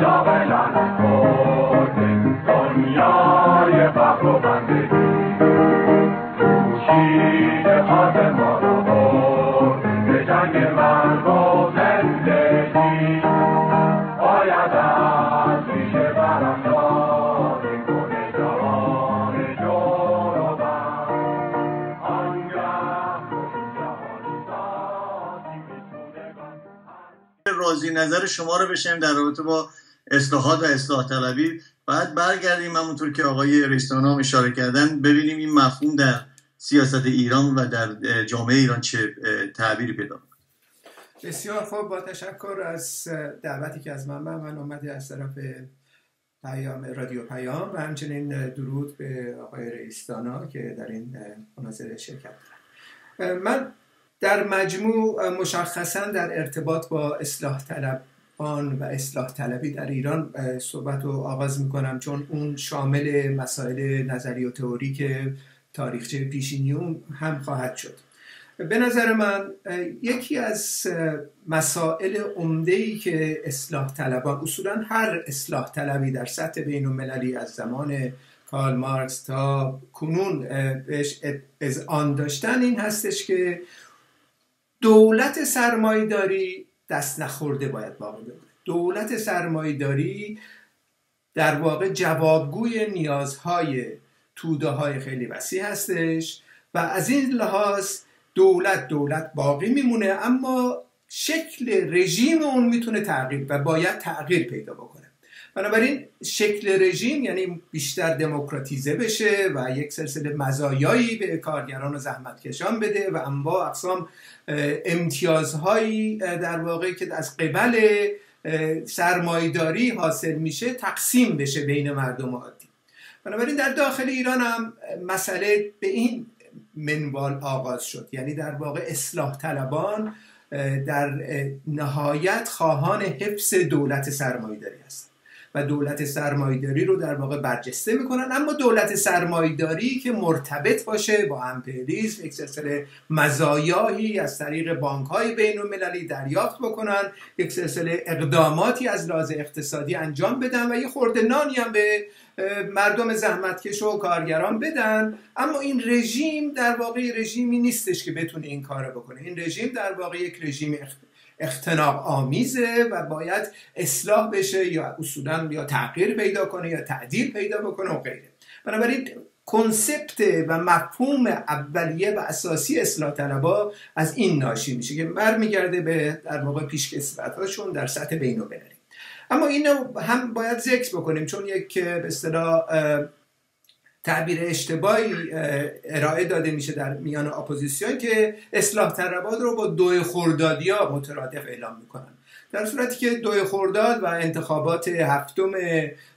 راضی نظر شما رو بشنیم در رابطه با اصلاحات و اصلاح طلبی بعد برگردیم همونطور که آقای رئیسان هم اشاره کردن ببینیم این مفهوم در سیاست ایران و در جامعه ایران چه تعبیری پیدا بسیار خوب. با تشکر از دعوتی که از من من, اومدی از طرف پیام رادیو پیام و همچنین درود به آقای رئیسدانا که در این مناظره شرکت دارن. من در مجموع مشخصا در ارتباط با اصلاح طلبان و اصلاح طلبی در ایران صحبت رو آغاز می‌کنم چون اون شامل مسائل نظری و که تاریخچه پیشینی هم خواهد شد. به نظر من یکی از مسائل عمده ای که اصلاح طلبان اصولا هر اصلاح طلبی در سطح بین المللی از زمان کارل مارکس تا کنون بهش از آن داشتن این هستش که دولت سرمایداری دست نخورده باید باقی بمونه. دولت سرمایداری در واقع جوابگوی نیازهای توده های خیلی وسیع هستش و از این لحاظ دولت دولت باقی میمونه اما شکل رژیم اون می‌تونه تغییر و باید تغییر پیدا بکنه. بنابراین شکل رژیم یعنی بیشتر دموکراتیزه بشه و یک سلسله مزایایی به کارگران و زحمتکشان بده و انواع اقسام امتیازهایی در واقع که از قبل سرمایداری حاصل میشه تقسیم بشه بین مردم عادی. بنابراین در داخل ایران هم مسئله به این منوال آغاز شد. یعنی در واقع اصلاح طلبان در نهایت خواهان حفظ دولت سرمایداری هست و دولت سرمایداری رو در واقع برجسته می‌کنن. اما دولت سرمایداری که مرتبط باشه با امپریالیسم یک سلسله مزایایی از طریق بانک های بین المللی دریافت بکنن یک سلسله اقداماتی از لحاظ اقتصادی انجام بدن و یه خورده نانی هم به مردم زحمتکش و کارگران بدن. اما این رژیم در واقع رژیمی نیستش که بتونه این کار بکنه. این رژیم در واقع یک رژیم اختناق آمیزه و باید اصلاح بشه یا اصولا یا تغییر پیدا کنه یا تعدیل پیدا بکنه و غیره. بنابراین concept و مفهوم اولیه و اساسی اصلاح طلبا از این ناشی میشه که برمیگرده به در واقع پیشکسوت‌هاشون در سطح بین اما اینو هم باید ذکر بکنیم چون یک به اصطلاح تعبیر اشتباهی ارائه داده میشه در میان اپوزیسیون که اصلاح طلبا رو با دوی خردادی ها مترادف اعلام می‌کنن. در صورتی که دوی خورداد و انتخابات هفتم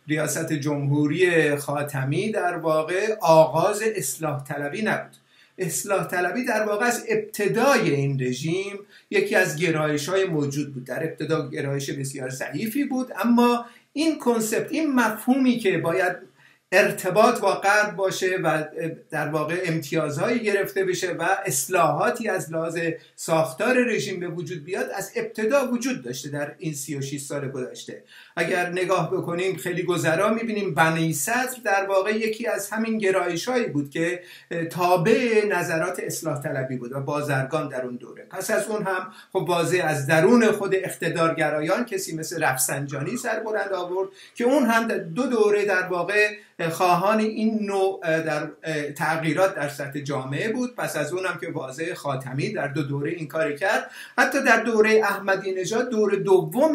ریاست جمهوری خاتمی در واقع آغاز اصلاح طلبی نبود. اصلاح طلبی در واقع از ابتدای این رژیم یکی از گرایش های موجود بود. در ابتدا گرایش بسیار ضعیفی بود اما این کنسپت این مفهومی که باید ارتباط با غرب باشه و در واقع امتیازهایی گرفته بشه و اصلاحاتی از لحاظ ساختار رژیم به وجود بیاد از ابتدا وجود داشته در این 36 سال گذشته. اگر نگاه بکنیم خیلی گذرا می‌بینیم بنی صدر در واقع یکی از همین گرایش هایی بود که تابع نظرات اصلاح طلبی بود و بازرگان در اون دوره. پس از اون هم خب واضح از درون خود اقتدارگرایان کسی مثل رفسنجانی سر بلند آورد که اون هم دو دوره در واقع خواهان این نوع در تغییرات در سطح جامعه بود. پس از اونم که واضح خاتمی در دو دوره این کاری کرد. حتی در دوره احمدی نژاد دور دوم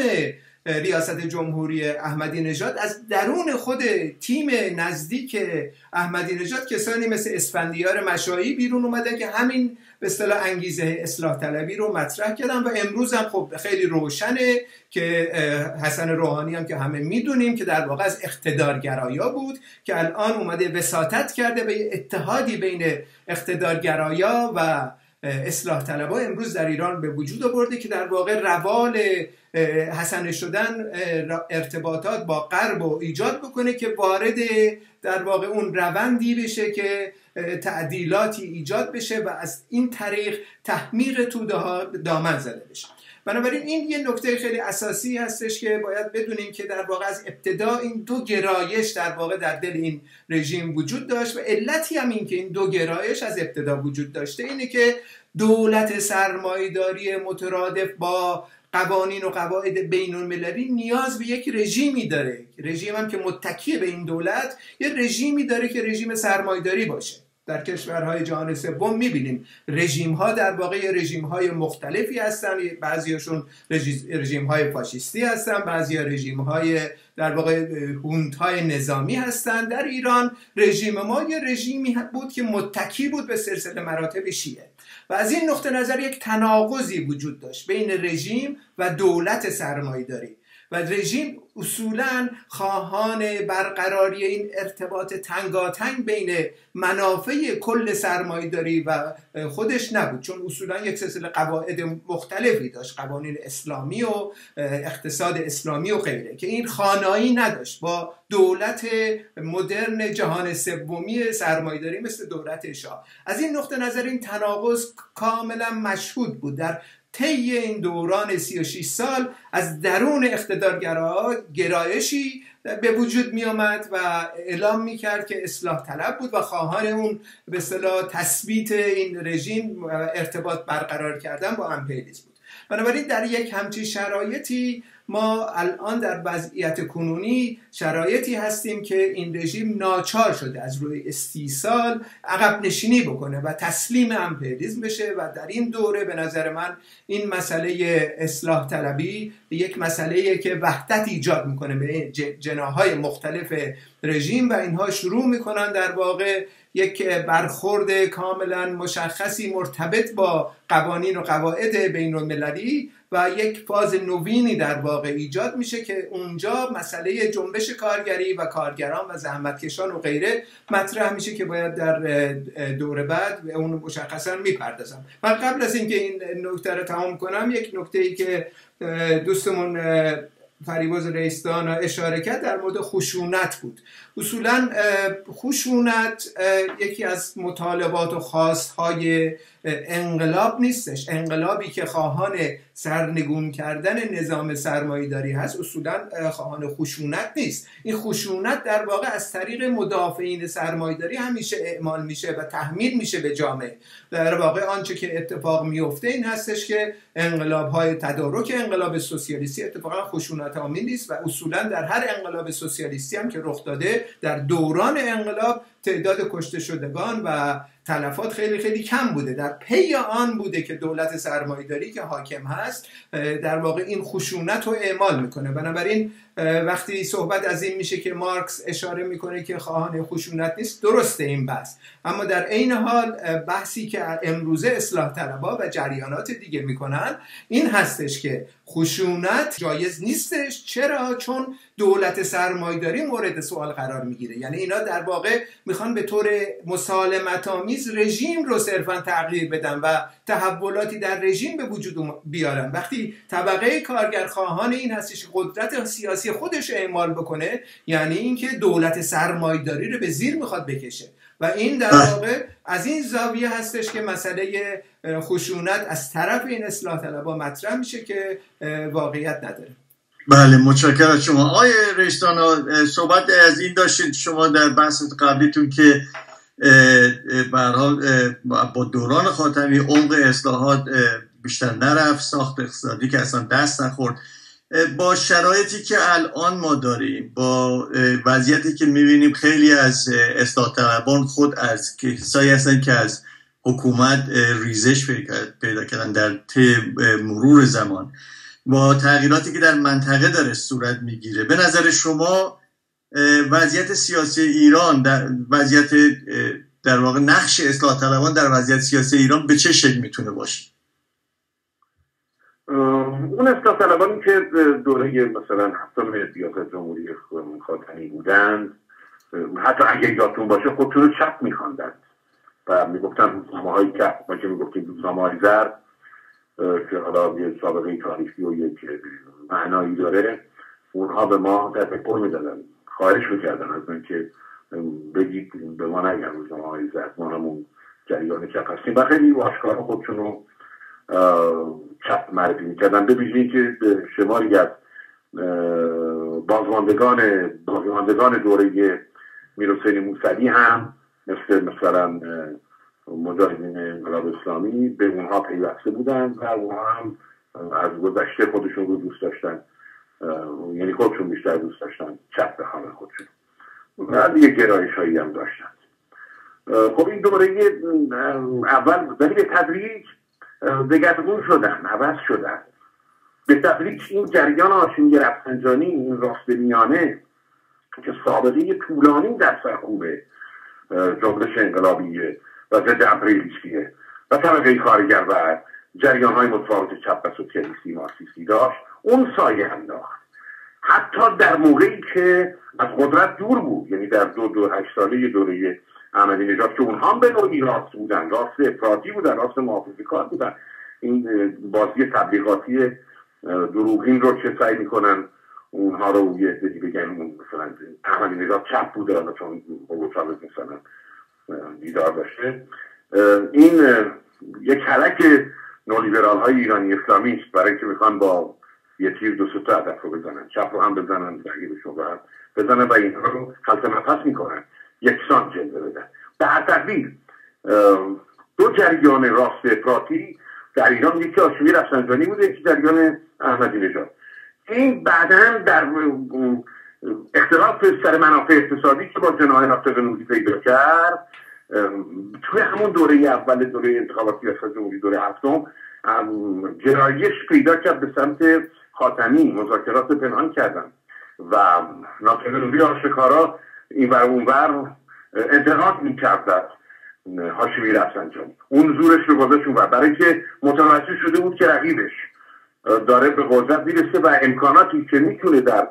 ریاست جمهوری احمدی نژاد. از درون خود تیم نزدیک احمدی نژاد کسانی مثل اسفندیار مشایی بیرون اومدن که همین به اصطلاح انگیزه اصلاح طلبی رو مطرح کردن و امروز هم خب خیلی روشنه که حسن روحانی هم که همه می‌دونیم که در واقع از اقتدارگرایا بود که الان اومده وساطت کرده به اتحادی بین اقتدارگرایا و اصلاح طلبا. امروز در ایران به وجود آورده که در واقع روال حسن شدن ارتباطات با غرب و ایجاد بکنه که وارد در واقع اون روندی بشه که تعدیلاتی ایجاد بشه و از این طریق تحمیق توده ها دامن زده بشه. بنابراین این یه نکته خیلی اساسی هستش که باید بدونیم که در واقع از ابتدا این دو گرایش در واقع در دل این رژیم وجود داشت و علتی هم این که این دو گرایش از ابتدا وجود داشته اینه که دولت سرمایداری مترادف با قوانین و قواعد بین المللی نیاز به یک رژیمی داره. رژیم هم که متکی به این دولت یه رژیمی داره که رژیم سرمایداری باشه. در کشورهای جهان سوم می‌بینیم رژیم ها در واقع رژیم های مختلفی هستن. بعضیشون رژیم های فاشیستی هستن بعضی رژیم های در واقع هوند های نظامی هستند در ایران رژیم ما یه رژیمی بود که متکی بود به سلسله مراتب شیعه. و از این نقطه نظر یک تناقضی وجود داشت بین رژیم و دولت سرمایه‌داری. و رژیم اصولا خواهان برقراری این ارتباط تنگاتنگ بین منافع کل سرمایداری و خودش نبود. چون اصولا یک سلسله قواعد مختلفی داشت قوانین اسلامی و اقتصاد اسلامی و غیره که این خانایی نداشت. با دولت مدرن جهان سومی سرمایداری مثل دولت شاه. از این نقطه نظر این تناقض کاملا مشهود بود. در طی این دوران 36 سال از درون اقتدارگرا گرایشی به وجود می آمد و اعلام می کرد که اصلاح طلب بود و خواهان اون به اصطلاح تثبیت این رژیم ارتباط برقرار کردن با امپریالیسم بود. بنابراین در یک همچین شرایطی ما الان در وضعیت کنونی شرایطی هستیم که این رژیم ناچار شده از روی استیصال عقب نشینی بکنه و تسلیم امپریالیسم بشه و در این دوره به نظر من این مسئله اصلاح طلبی یک مسئله که وحدت ایجاد می‌کنه به جناهای مختلف رژیم و اینها شروع می‌کنن در واقع یک برخورد کاملا مشخصی مرتبط با قوانین و قواعد بین المللی و یک فاز نوینی در واقع ایجاد میشه که اونجا مسئله جنبش کارگری و کارگران و زحمتکشان و غیره مطرح میشه که باید در دور بعد به اون مشخصا می‌پردازم. و قبل از اینکه این نکته رو تمام کنم یک نکته ای که دوستمون فریباز رئیسدان اشاره کرد در مورد خشونت بود. اصولا خشونت یکی از مطالبات و خواستهای انقلاب نیستش. انقلابی که خواهان سرنگون کردن نظام سرمایهداری هست اصولا خواهان خشونت نیست. این خشونت در واقع از طریق مدافعین سرمایهداری همیشه اعمال میشه و تحمیل میشه به جامعه. در واقع آنچه که اتفاق میفته این هستش که انقلاب های تدارک انقلاب سوسیالیستی اتفاقا خشونت آمیز نیست و اصولا در هر انقلاب سوسیالیستی هم که رخ داده در دوران انقلاب تعداد کشته شدگان و تلفات خیلی خیلی کم بوده. در پی آن بوده که دولت سرمایهداری که حاکم هست در واقع این خشونت رو اعمال می‌کنه. بنابراین وقتی صحبت از این میشه که مارکس اشاره می‌کنه که خواهان خشونت نیست درسته این بحث. اما در عین حال بحثی که امروزه اصلاح طلبا و جریانات دیگه می‌کنن این هستش که خشونت جایز نیستش. چرا؟ چون دولت سرمایداری مورد سوال قرار می‌گیره. یعنی اینا در واقع می‌خوان به طور مسالمت آمیز رژیم رو صرفا تغییر بدن و تحولاتی در رژیم به وجود بیارن. وقتی طبقه کارگرخواهان این هستش قدرت سیاسی خودش اعمال بکنه یعنی اینکه دولت سرمایداری رو به زیر می‌خواد بکشه. و این در واقع از این زاویه هستش که مسئله خشونت از طرف این اصلاح طلبا مطرح میشه که واقعیت نداره. بله متشکرم شما. آقای رشتان صحبت از این داشتید شما در بحث قبلیتون که حال با دوران خاتمی عمق اصلاحات بیشتر نرفت ساخت اقتصادی که اصلا دست نخورد. با شرایطی که الان ما داریم با وضعیتی که می‌بینیم خیلی از طلبان خود از کسایی هستن که از حکومت ریزش پیدا کردن در طی مرور زمان. با تغییراتی که در منطقه داره صورت می‌گیره. به نظر شما وضعیت سیاسی ایران در وضعیت در واقع نقش اصلاح طلبان در وضعیت سیاسی ایران به چه شکل می‌تونه باشه؟ اون اصلاح طلبانی که دوره مثلا هفتم سیاست جمهوری خاتمی بودند حتی اگه یادتون باشه خودتون رو چپ میخواندند. و می‌گفتن روزنامه که ما که می‌گفتیم روزنامه زرد که حالا یه سابقه تاریخی و یک معنایی داره اونها به ما تفکر می‌دادن. خواهش می‌کردن از اینکه بگید به ما نگن روزنامه های زرد ما همون جریان چپ هستیم. و خیلی آشکار خودشون رو چپ معرفی می‌کردن. به که شماری از بازماندگان بازماندگان دوره میرحسین موسوی هم مثل مثلا مجاهدین انقلاب اسلامی به اونها پیوسته بودن و اونها هم از گذشته خودشون رو دوست داشتن. یعنی خودشون بیشتر دوست داشتن چپ به خانه خودشون. و یه گرایش هایی هم داشتن. خب این دوره اول ولی به تدریج دگرگون شدن عوض شدن. به تدریج این جریان آشین رفسنجانی این راست میانه که سابقه طولانی در سر خوبه جنبش انقلابیه و ضد امپریالیستیه و طبقه کارگر و جریان های متفاوت چپ و سوسیالیستی مارکسیستی داشت اون سایه انداخت. حتی در موقعی که از قدرت دور بود یعنی در دو دو هشت ساله دوره احمدی نژاد که اونها هم به نوعی راست بودن راست افراطی بودن راست محافظه کار بودن. این بازی تبلیغاتی دروغین رو چه سعی می‌کنن اونها رو یه عددی بگن؟ مثلا احمدی نژاد چپ بوده حالا چون بگو مثلا دیدار داشته. این یک حلک نولیبرال های ایرانی اسلامی است برای که می‌خوان با یه تیر دو تا هدف رو بزنن. چپ رو هم بزنن درگیرشون رو بزنن و اینها رو خلط نفس می‌کنن. یکسان جلوه بدن. به تقدیر دو جریان راست افراطی در ایران یکی آشوی رفسنجانی بوده یکی جریان احمدی نژاد. این بعدا در اختلاف سر منافع اقتصادی که با جناح ناطق نوری پیدا کرد توی همون دوره اول دوره انتخابات ریاست جمهوری دوره هفتم گرایش پیدا کرد به سمت خاتمی مذاکرات پنهان کردن و ناطق نوری آشکارا این ور اونور انتقاد می‌کرد در هاشمی رفسنجانی اون زورش رو گذاشت و برای که متوجه شده بود که رقیبش داره به قدرت می‌رسه و امکاناتی که می‌تونه در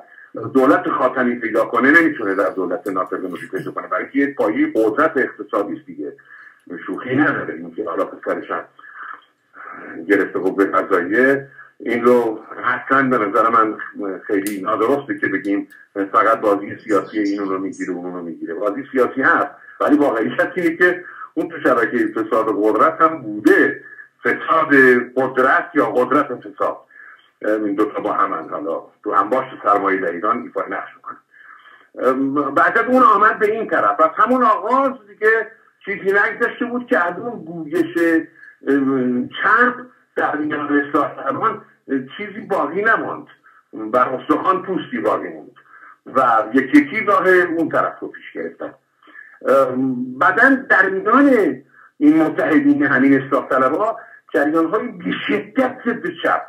دولت خاتمی پیدا کنه نمی‌تونه در دولت ناصر نوری پیدا کنه. برای که یک پایی قدرت اقتصادی دیگه. شوخی نداره این که حالا پسرش گرفته به قضاییه این رو حتما به نظر من خیلی نادرسته که بگیم فقط بازی سیاسی این رو می‌گیره اون رو می‌گیره. بازی سیاسی هست ولی واقعیت اینه که اون تو شبکه فساد قدرت هم بوده. فساد قدرت یا قدرت فساد این دوتا با هم حالا تو انباشت سرمایه در ایران ایفای نقش می‌کنن. بعد اون آمد به این طرف. از همون آغاز دیگه چیزی نگذاشته بود که از اون گویش چرب در میان اصلاح چیزی باقی نماند. بر استخوان پوستی باقی موند. و یکی یکی راه اون طرف رو پیش گرفتن. بعدا در میان این متحدین همین اصلاح طلبها جریان های بیشدت ضد چپ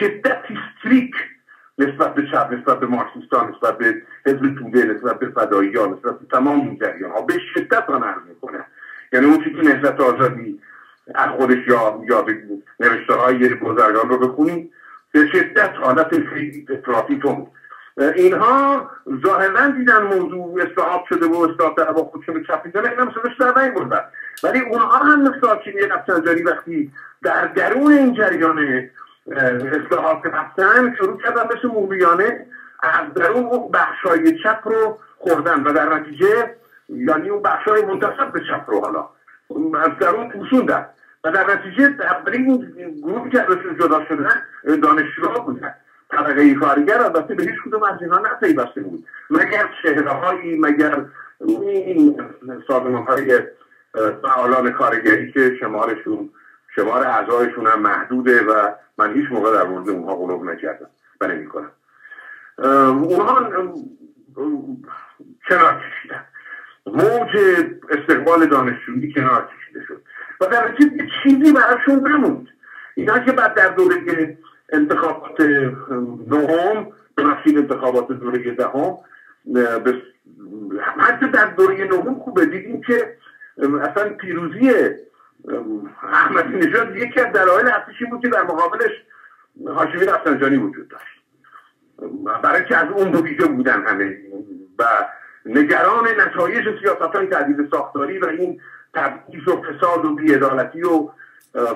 شدت هیستریک نسبت به چپ نسبت به مارکسیستان نسبت به حزب توده نسبت به فداییان نسبت به تمام این جریان ها به شدت نرم می‌کنه. یعنی اون چیزی که نسبت آزادی از خودش یا یا نوشته های بزرگان رو بخونی. به شدت حالت خیلی افراطی تو اینها ظاهرا دیدن موضوع اصلاحات شده و اصلاحات در با خودشون به چپ می‌زنه اینا مثلا در این بردن. ولی اونها هم مثل آچینی رفتنجانی وقتی در درون این جریان اصلاحات رفتن شروع کردن مثل مولیانه از درون اون بخشای چپ رو خوردن و در نتیجه یعنی اون بخشای منتصب به چپ رو حالا. از درون پوسوندن و در نتیجه اولین گروهی که ازشون جدا شدن دانشجوها بودن. طبقه کارگر البته به هیچ کدوم از اینها نپیوسته بود. مگر چهره هایی مگر این سازمان های فعالان کارگری که شمارشون شمار اعضایشون هم محدوده و من هیچ موقع در مورد اونها قلوب نکردم و نمی کنم اونها کنار کشیدن. موج استقبال دانشجویی کنار کشیده شد. و در نتیجه چیزی براشون نموند اینا که بعد در دوره انتخابات نهم به مسیر انتخابات دوره دهم حتی در دوره نهم خوبه. دیدیم که اصلا پیروزی احمدی نژاد یکی از دلایل اصلیش بود که در مقابلش هاشمی رفسنجانی وجود داشت. برای که از اون دو بودن همه. و نگران نتایج سیاست های تعدیل ساختاری و این تبعیض و فساد و بیعدالتی و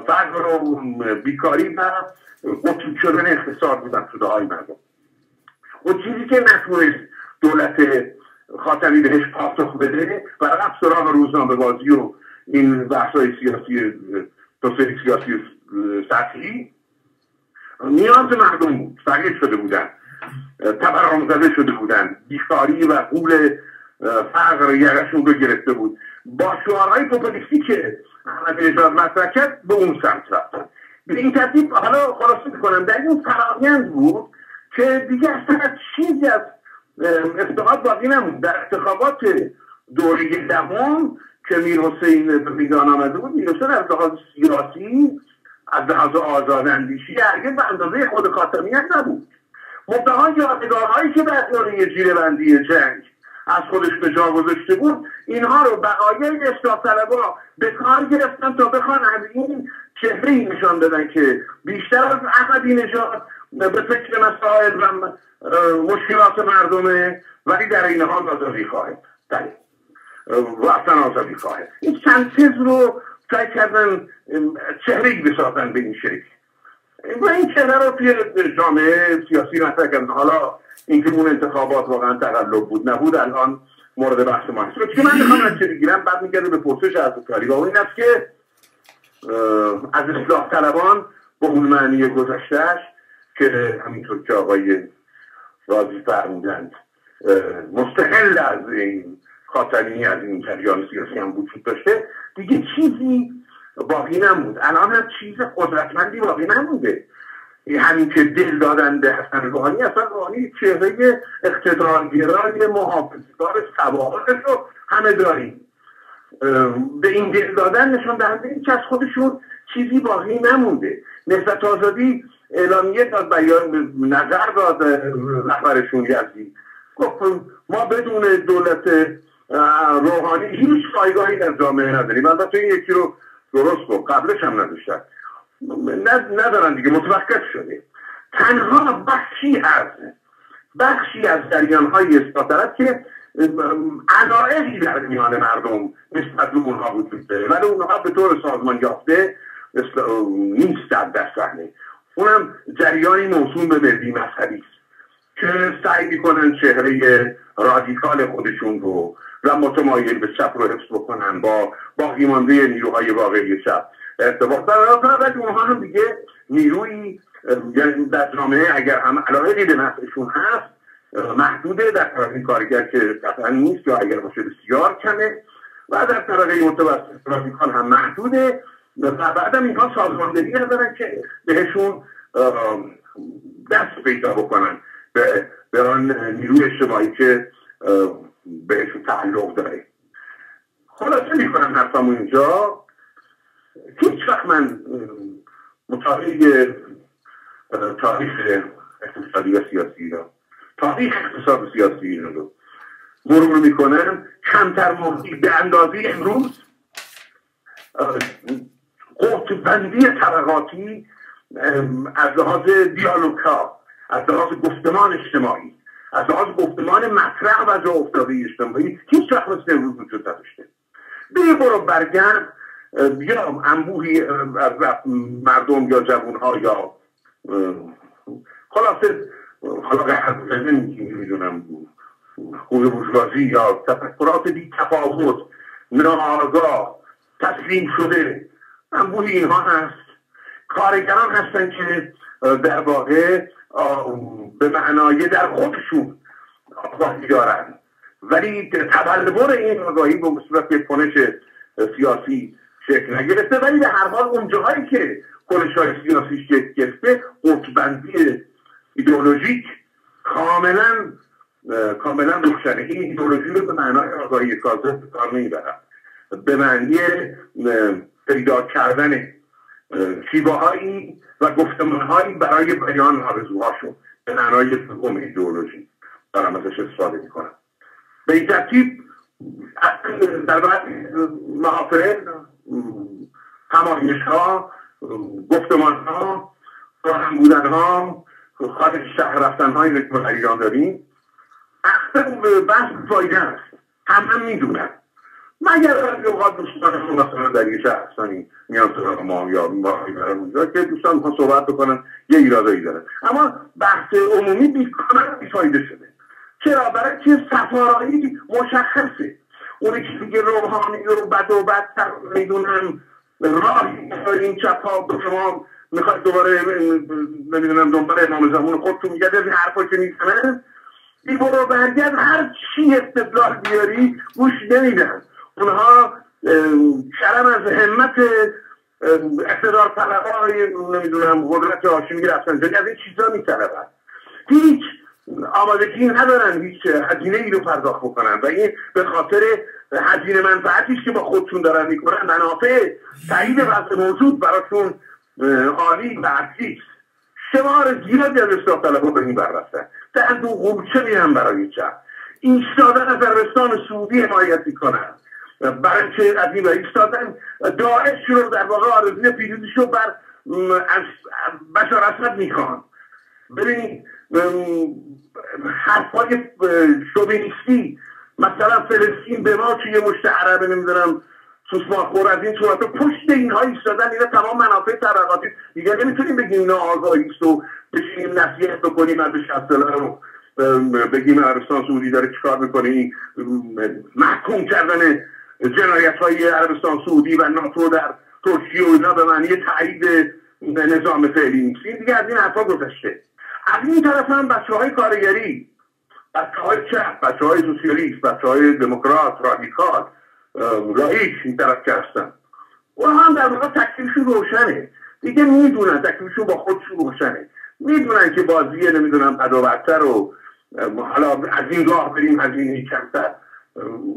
فقر و بیکاری و قطب شدن اقتصاد بودن توده های مردم. و چیزی که نتونست دولت خاتمی بهش پاسخ بده و رفت سراغ روزنامه بازی و این بحث های سیاسی توسعه سیاسی سطحی نیاز مردم بود فقیر شده بودن تبرام زده شده بودن بیکاری و قول فقر یقشون رو گرفته بود. با شعارهای پوپولیستی که احمد نژاد مطرح کرد به اون سمت رفتن به این ترتیب حالا خلاصه می‌کنم در این فرایند بود که دیگه اصلا چیزی از اصلاحات باقی در انتخابات دوره دهم که میر حسین به میدان آمده بود میر حسین از لحاظ سیاسی از لحاظ آزاداندیشی هرگز به اندازه خود خاتمیت نبود. منتها یادگارهایی که در یه جیره بندی جنگ از خودش به جا گذاشته بود اینها رو بقایای اصلاح طلبا به کار گرفتن تا بخوان از این چهره نشان بدن که بیشتر از احمدی نژاد به فکر مسائل و مشکلات مردمه ولی در این حال آزادی خواهد بله. و اصلا آزادی خواهد این سنتز رو سعی کردن چهره بسازن به این شکل. و این چهره رو توی جامعه سیاسی مطرح کردن. حالا اینکه اون انتخابات واقعا تقلب بود نبود. الان مورد بحث ما هست. که من می‌خوام از بگیرم بعد میگرده به پرسش از کاری و این است که از اصلاح طلبان به اون معنی گذشتهش که همینطور که آقای رازی فرمودند مستقل از این خاطرینی از این جریان سیاسی هم وجود داشته. دیگه چیزی باقی نمود الان هم چیز قدرتمندی باقی نموده همین که دل دادن به حسن روحانی اصلا روحانی چهره اقتدارگرای محافظگار سوابقش رو همه داریم. به این دل دادن نشان دهنده این که از خودشون چیزی باقی نمونده. نسبت آزادی اعلامیه داد بیان نظر داد رهبرشون یزدی گفت ما بدون دولت روحانی هیچ پایگاهی در جامعه نداریم. البته این یکی رو درست کن قبلش هم نداشتن. ندارن دیگه متوقف شده تنها بخشی هست بخشی از جریان های اصلاح که علائقی در میان مردم نسبت به اونها وجود داره. ولی اونها به طور سازمان یافته نیست در صحنه اونم جریانی موسوم به ملی مذهبی است که سعی می‌کنن چهره رادیکال خودشون رو و متمایل به چپ رو حفظ بکنن با باقی مانده نیروهای واقعی چپ. ارتباط برقرار کنن ولی اونها هم دیگه نیروی یعنی در جامعه اگر هم علاقه به نفعشون هست محدوده در این کارگر که قطعا نیست یا اگر باشه بسیار کمه. و در طرف متوسط رادیکال هم محدوده و بعدم اینها سازماندهی ندارن که بهشون دست پیدا بکنن به, آن نیروی اجتماعی که بهشون تعلق داره. خلاصه می‌کنم حرفم اینجا. هیچ وقت من مطابق تاریخ اقتصادی و سیاسی را تاریخ اقتصاد سیاسی رو مرور می‌کنم. کمتر موردی به اندازه امروز قطب بندی طبقاتی از لحاظ دیالوگا از لحاظ گفتمان اجتماعی از لحاظ گفتمان مطرح و جا افتاده اجتماعی هیچ وقت مثل امروز وجود نداشته. برو برگرد. یا انبوهی از مردم یا جوانها یا خلاصه حالا قهر می‌دونم خوب بوشگازی یا تفکرات بی تفاوت ناآگاه تسلیم شده انبوهی اینها هست. کارگران هستن که در واقع به معنای در خودشون آگاهی دارن. ولی تبلور این آگاهی به صورت یک کنش سیاسی شکل نگرفته. ولی به هر حال اون جاهایی که کنش های سیاسی شکل گرفته قطبندی ایدئولوژیک کاملا کاملا روشنه. این ایدئولوژی رو به معنای آگاهی کاذب به کار نمی‌برم به معنی پیدا کردن شیوه و گفتمان هایی برای بیان آرزوهاشون به معنای سوم ایدئولوژی دارم ازش استفاده می‌کنم. به این ترتیب در محافل همایش ها گفتمان ها راهم بودن ها خارج شهر رفتن هایی که ایران داریم. اصلا بحث فایده است. همه هم می‌دونن. مگر از اوقات دوستان مثلا در یه شهرستانی میان سراغ ما یا برن اونجا که دوستان می‌خوان صحبت بکنن یه ایرادایی دارن. اما بحث عمومی بیکامل بیفایده شده. چرا؟ برای که سفارایی مشخصه. اونی که دیگه روحانی رو بد و بدتر می‌دونن راهی این چپ ها به شما می‌خواد دوباره نمی‌دونم دنبال امام زمان خودتون میگه این حرفا که می‌زنن این برو برگرد هر چی استدلال بیاری گوش نمیدن اونها شرم از همت اقتدار طلبه های نمی‌دونم قدرت هاشمی رفسنجانی از این چیزا میطلبن. هیچ آمادگی ندارن هیچ هزینه ای رو پرداخت بکنن. و این به خاطر هزینه منفعتیش که با خودشون دارن می‌کنن منافع تایید وضع موجود براشون عالی و اصلی شمار زیادی از اصلاح طلبها به این بر رفتن در دو قوچه هم برای چپ ایستادن از عربستان سعودی حمایت می‌کنن. برای که از این ایستادن داعش رو در واقع آرزوی پیروزیش رو بر بشار اسد می‌خوان. ببینید حرفای شوینیستی مثلا فلسطین به ما توی مشت عربه نمی‌دونم سوسمار خور از این صورت. پشت اینها ایستادن اینا تمام منافع طبقاتی. دیگه نمی‌تونیم بگیم اینا آگاهی و بشینیم نصیحت بکنیم از شست رو بگیم عربستان سعودی داره چیکار می‌کنه؟ محکوم کردن جنایت های عربستان سعودی و ناتو در ترکیه و اینا به معنی تایید نظام فعلی نیست. دیگه از این حرفا گذشته. از این طرف هم بچه های کارگری بچه های چپ بچه های سوسیالیست بچه های دموکرات رادیکال رایش این طرف که هستن. اونها هم در واقع تکلیفشون روشنه. دیگه می‌دونن تکلیفشون با خودشون روشنه. می‌دونن که بازی نمی‌دونم بد و حالا از این راه بریم از این کمتر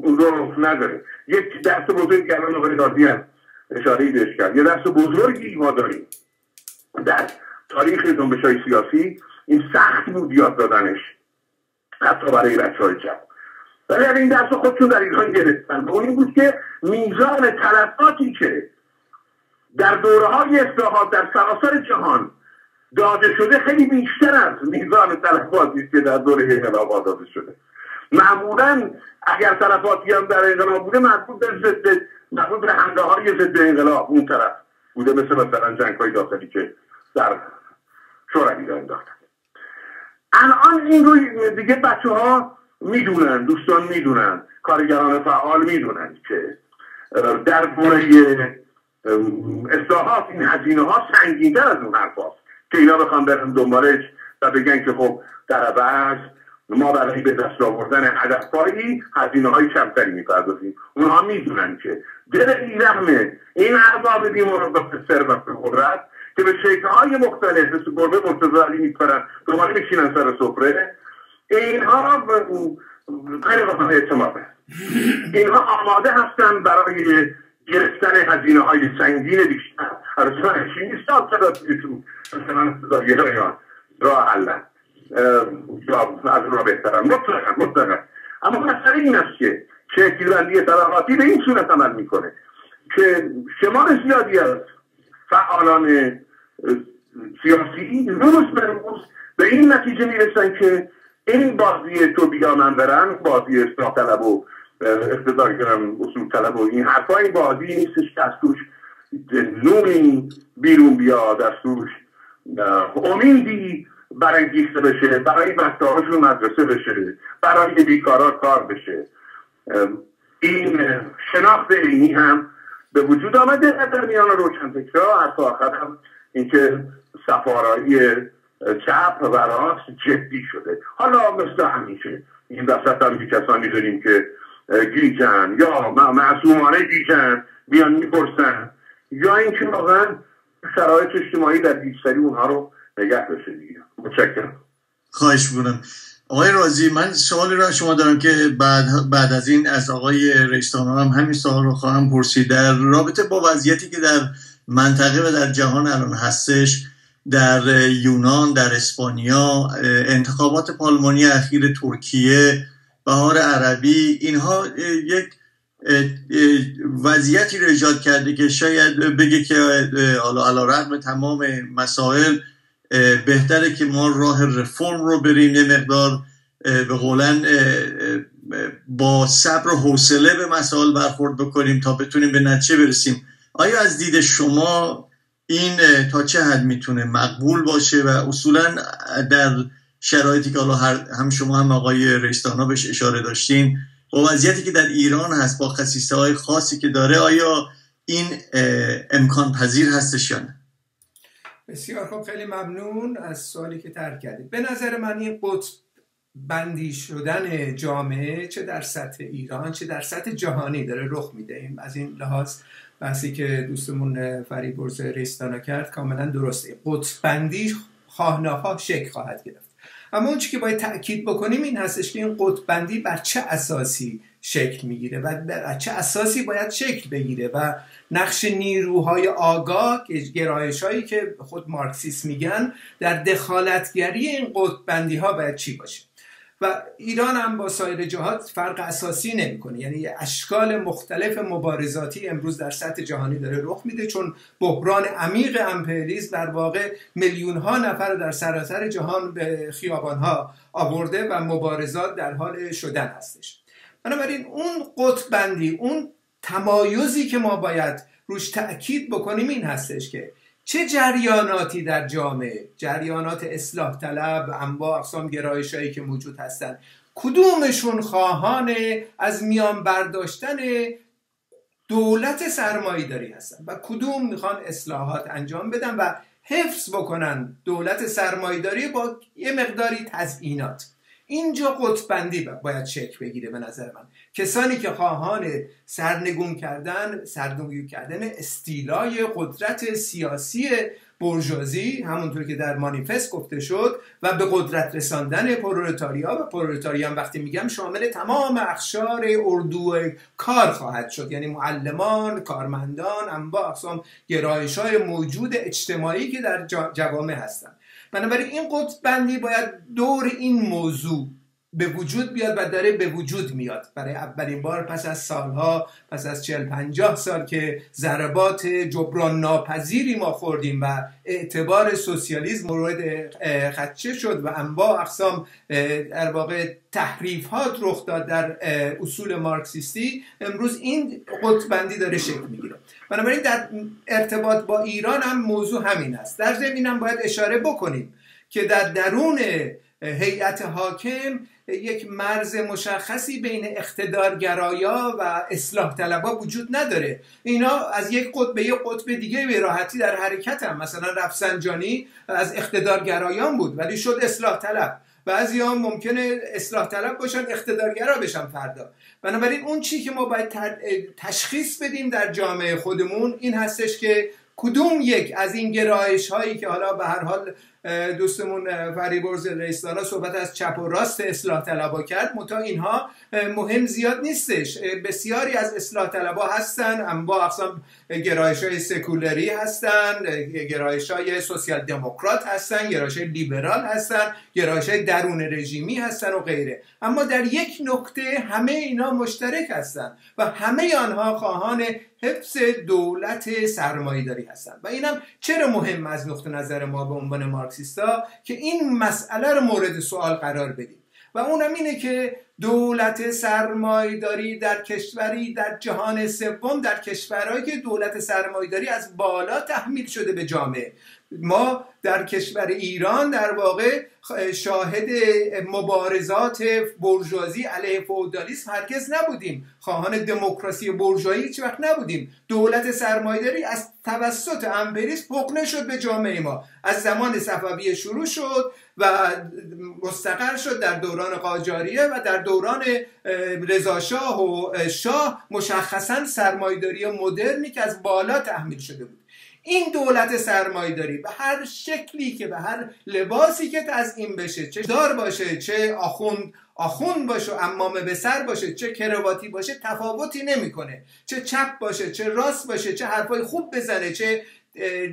اون رو نداره. یک درس بزرگی که الان آقای راضی هم اشاره بهش کرد. یه درس بزرگی ما داریم. در تاریخ جنبش های سیاسی این سخت بود یاد دادنش. حتی برای بچه های چپ ولی این درس خودشون در ایران گرفتن. اون این بود که میزان تلفاتی که در دوره های اصلاحات در سراسر جهان داده شده خیلی بیشتر از میزان تلفاتی که در دوره انقلاب داده شده. معمولا اگر تلفاتی هم در انقلاب بوده مربوط به ضد مربوط به حمله های ضد انقلاب اون طرف بوده مثل مثلا جنگ های داخلی که در شوروی انداختن. الان این رو دیگه بچه ها می‌دونن دوستان می‌دونن کارگران فعال می‌دونن که در دوره اصلاحات این هزینه ها سنگینتر از اون حرف که اینا بخوام برن دنبالش و بگن که خب در عوض ما برای به دست آوردن هدفهایی هزینه های کمتری می‌پردازیم. اونها می‌دونن که دل بیرحمه. این ارباب به ثروت و قدرت که به شکل های مختلف مثل گربه مرتضی علی میپرن دوباره میشینن سر سفره. اینها غیر قابل اعتماده. اینها آماده هستن برای گرفتن هزینه های سنگین بیشتر. از من نیست؟ سال صدا تو؟ مثلا صدا راه حلن از را بهترن مطلقا مطلقا. اما مسئله این است که شکلبندی طبقاتی به این صورت عمل می‌کنه که شمار زیادی از فعالان سیاسی روز به روز به این نتیجه می‌رسن که این بازی تو بیا من برن بازی اصلاح طلب و اقتدار کنم اصول طلب و این حرفا این بازی نیستش که از توش نوعی بیرون بیاد از توش امیدی برانگیخته بشه برای بچه مدرسه بشه برای بیکارا کار بشه. این شناخت اینی هم به وجود آمده در میان روشنفکرها حتی آخر هم اینکه سفارایی چپ و راست جدی شده. حالا مثل همیشه. این وسط هم کسانی داریم که گیجن یا معصومانه گیجن بیان می‌پرسن. یا اینکه واقعا شرایط اجتماعی در بیشتری اونها رو نگه داشته دیگه. متشکرم. خواهش بودم آقای رازی من سوالی را شما دارم که بعد, بعد از این از آقای رئیستان هم همین سوال رو خواهم پرسید. در رابطه با وضعیتی که در منطقه و در جهان الان هستش در یونان در اسپانیا انتخابات پارلمانی اخیر ترکیه بهار عربی اینها یک وضعیتی رو ایجاد کرده که شاید بگه که حالا علا رقم تمام مسائل بهتره که ما راه رفرم رو بریم یه مقدار به قولن با صبر و حوصله به مسائل برخورد بکنیم تا بتونیم به نتیجه برسیم. آیا از دید شما این تا چه حد می‌تونه مقبول باشه و اصولا در شرایطی که حالا هم شما هم آقای رئیستانا بهش اشاره داشتین با وضعیتی که در ایران هست با خصیصه های خاصی که داره آیا این امکان پذیر هستش یا نه؟ بسیار خوب خیلی ممنون از سوالی که ترک کردید. به نظر من این قطب بندی شدن جامعه چه در سطح ایران چه در سطح جهانی داره رخ میده. از این لحاظ بحثی که دوستمون فریبرز ریستانا کرد کاملا درسته. قطب بندی خواه شکل خواهد گرفت. اما اون که باید تاکید بکنیم این هستش که این قطب بندی بر چه اساسی شکل می‌گیره و بر چه اساسی باید شکل بگیره و نقش نیروهای آگاه گرایش هایی که خود مارکسیس میگن در دخالتگری این قطب بندی ها باید چی باشه؟ و ایران هم با سایر جهات فرق اساسی نمی‌کنه. یعنی اشکال مختلف مبارزاتی امروز در سطح جهانی داره رخ میده چون بحران عمیق امپریالیسم در واقع میلیون ها نفر در سراسر جهان به خیابان ها آورده و مبارزات در حال شدن هستش. بنابراین اون قطب بندی اون تمایزی که ما باید روش تاکید بکنیم این هستش که چه جریاناتی در جامعه؟ جریانات اصلاح طلب انواع اقسام گرایش هایی که موجود هستند. کدومشون خواهان از میان برداشتن دولت سرمایه داری هستن؟ و کدوم می‌خوان اصلاحات انجام بدن و حفظ بکنن دولت سرمایه با یه مقداری تزئینات؟ اینجا قطبندی باید شکل بگیره به نظر من. کسانی که خواهان سرنگون کردن سرنگون کردن استیلای قدرت سیاسی برجوازی همونطور که در مانیفست گفته شد و به قدرت رساندن پرولتاریا و پرولتاریا وقتی میگم شامل تمام اخشار اردو کار خواهد شد. یعنی معلمان کارمندان انواع اقسام گرایش های موجود اجتماعی که در جوامع هستند. بنابراین این قطب بندی باید دور این موضوع به وجود بیاد و داره به وجود میاد. برای اولین بار پس از سالها پس از 40 50 سال که ضربات جبران ناپذیری ما خوردیم و اعتبار سوسیالیسم مورد خدشه شد و انواع اقسام در واقع تحریفات رخ داد در اصول مارکسیستی امروز این قطبندی داره شکل می‌گیره. بنابراین در ارتباط با ایران هم موضوع همین است. در ضمن هم باید اشاره بکنیم که در درون هیئت حاکم یک مرز مشخصی بین اقتدارگرایا و اصلاح طلبا وجود نداره. اینا از یک قطب به یک قطب دیگه به راحتی در حرکت هم. مثلا رفسنجانی از اقتدارگرایان بود ولی شد اصلاح طلب. بعضی ها ممکنه اصلاح طلب باشن اقتدارگرا بشن فردا. بنابراین اون چی که ما باید تشخیص بدیم در جامعه خودمون این هستش که کدوم یک از این گرایش هایی که حالا به هر حال دوستمون فریبرز رئیسدانا صحبت از چپ و راست اصلاح طلبا کرد. متا اینها مهم زیاد نیستش. بسیاری از اصلاح طلبا هستن انواع اقسام گرایش های سکولری هستن گرایش های سوسیال دموکرات هستن گرایش های لیبرال هستن گرایش های درون رژیمی هستن و غیره. اما در یک نکته همه اینا مشترک هستن و همه آنها خواهان حفظ دولت سرمایهداری هستند و اینم چرا مهم از نقطه نظر ما به عنوان مارکسیستا که این مسئله رو مورد سوال قرار بدیم. و اونم اینه که دولت سرمایداری در کشوری در جهان سوم در کشورهایی که دولت سرمایداری از بالا تحمیل شده به جامعه. ما در کشور ایران در واقع شاهد مبارزات برجوازی علیه فودالیسم هرگز نبودیم. خواهان دموکراسی برجوایی هیچ وقت نبودیم. دولت سرمایداری از توسط امپریسم حقنه شد به جامعه ما. از زمان صفویه شروع شد و مستقر شد در دوران قاجاریه و در دوران رضاشاه و شاه مشخصا سرمایداری مدرنی که از بالا تحمیل شده بود. این دولت سرمایداری به هر شکلی که به هر لباسی که تزیین بشه چه دار باشه چه آخوند آخوند باشه و امامه به سر باشه چه کرواتی باشه تفاوتی نمی‌کنه. چه چپ باشه چه راست باشه چه حرفای خوب بزنه چه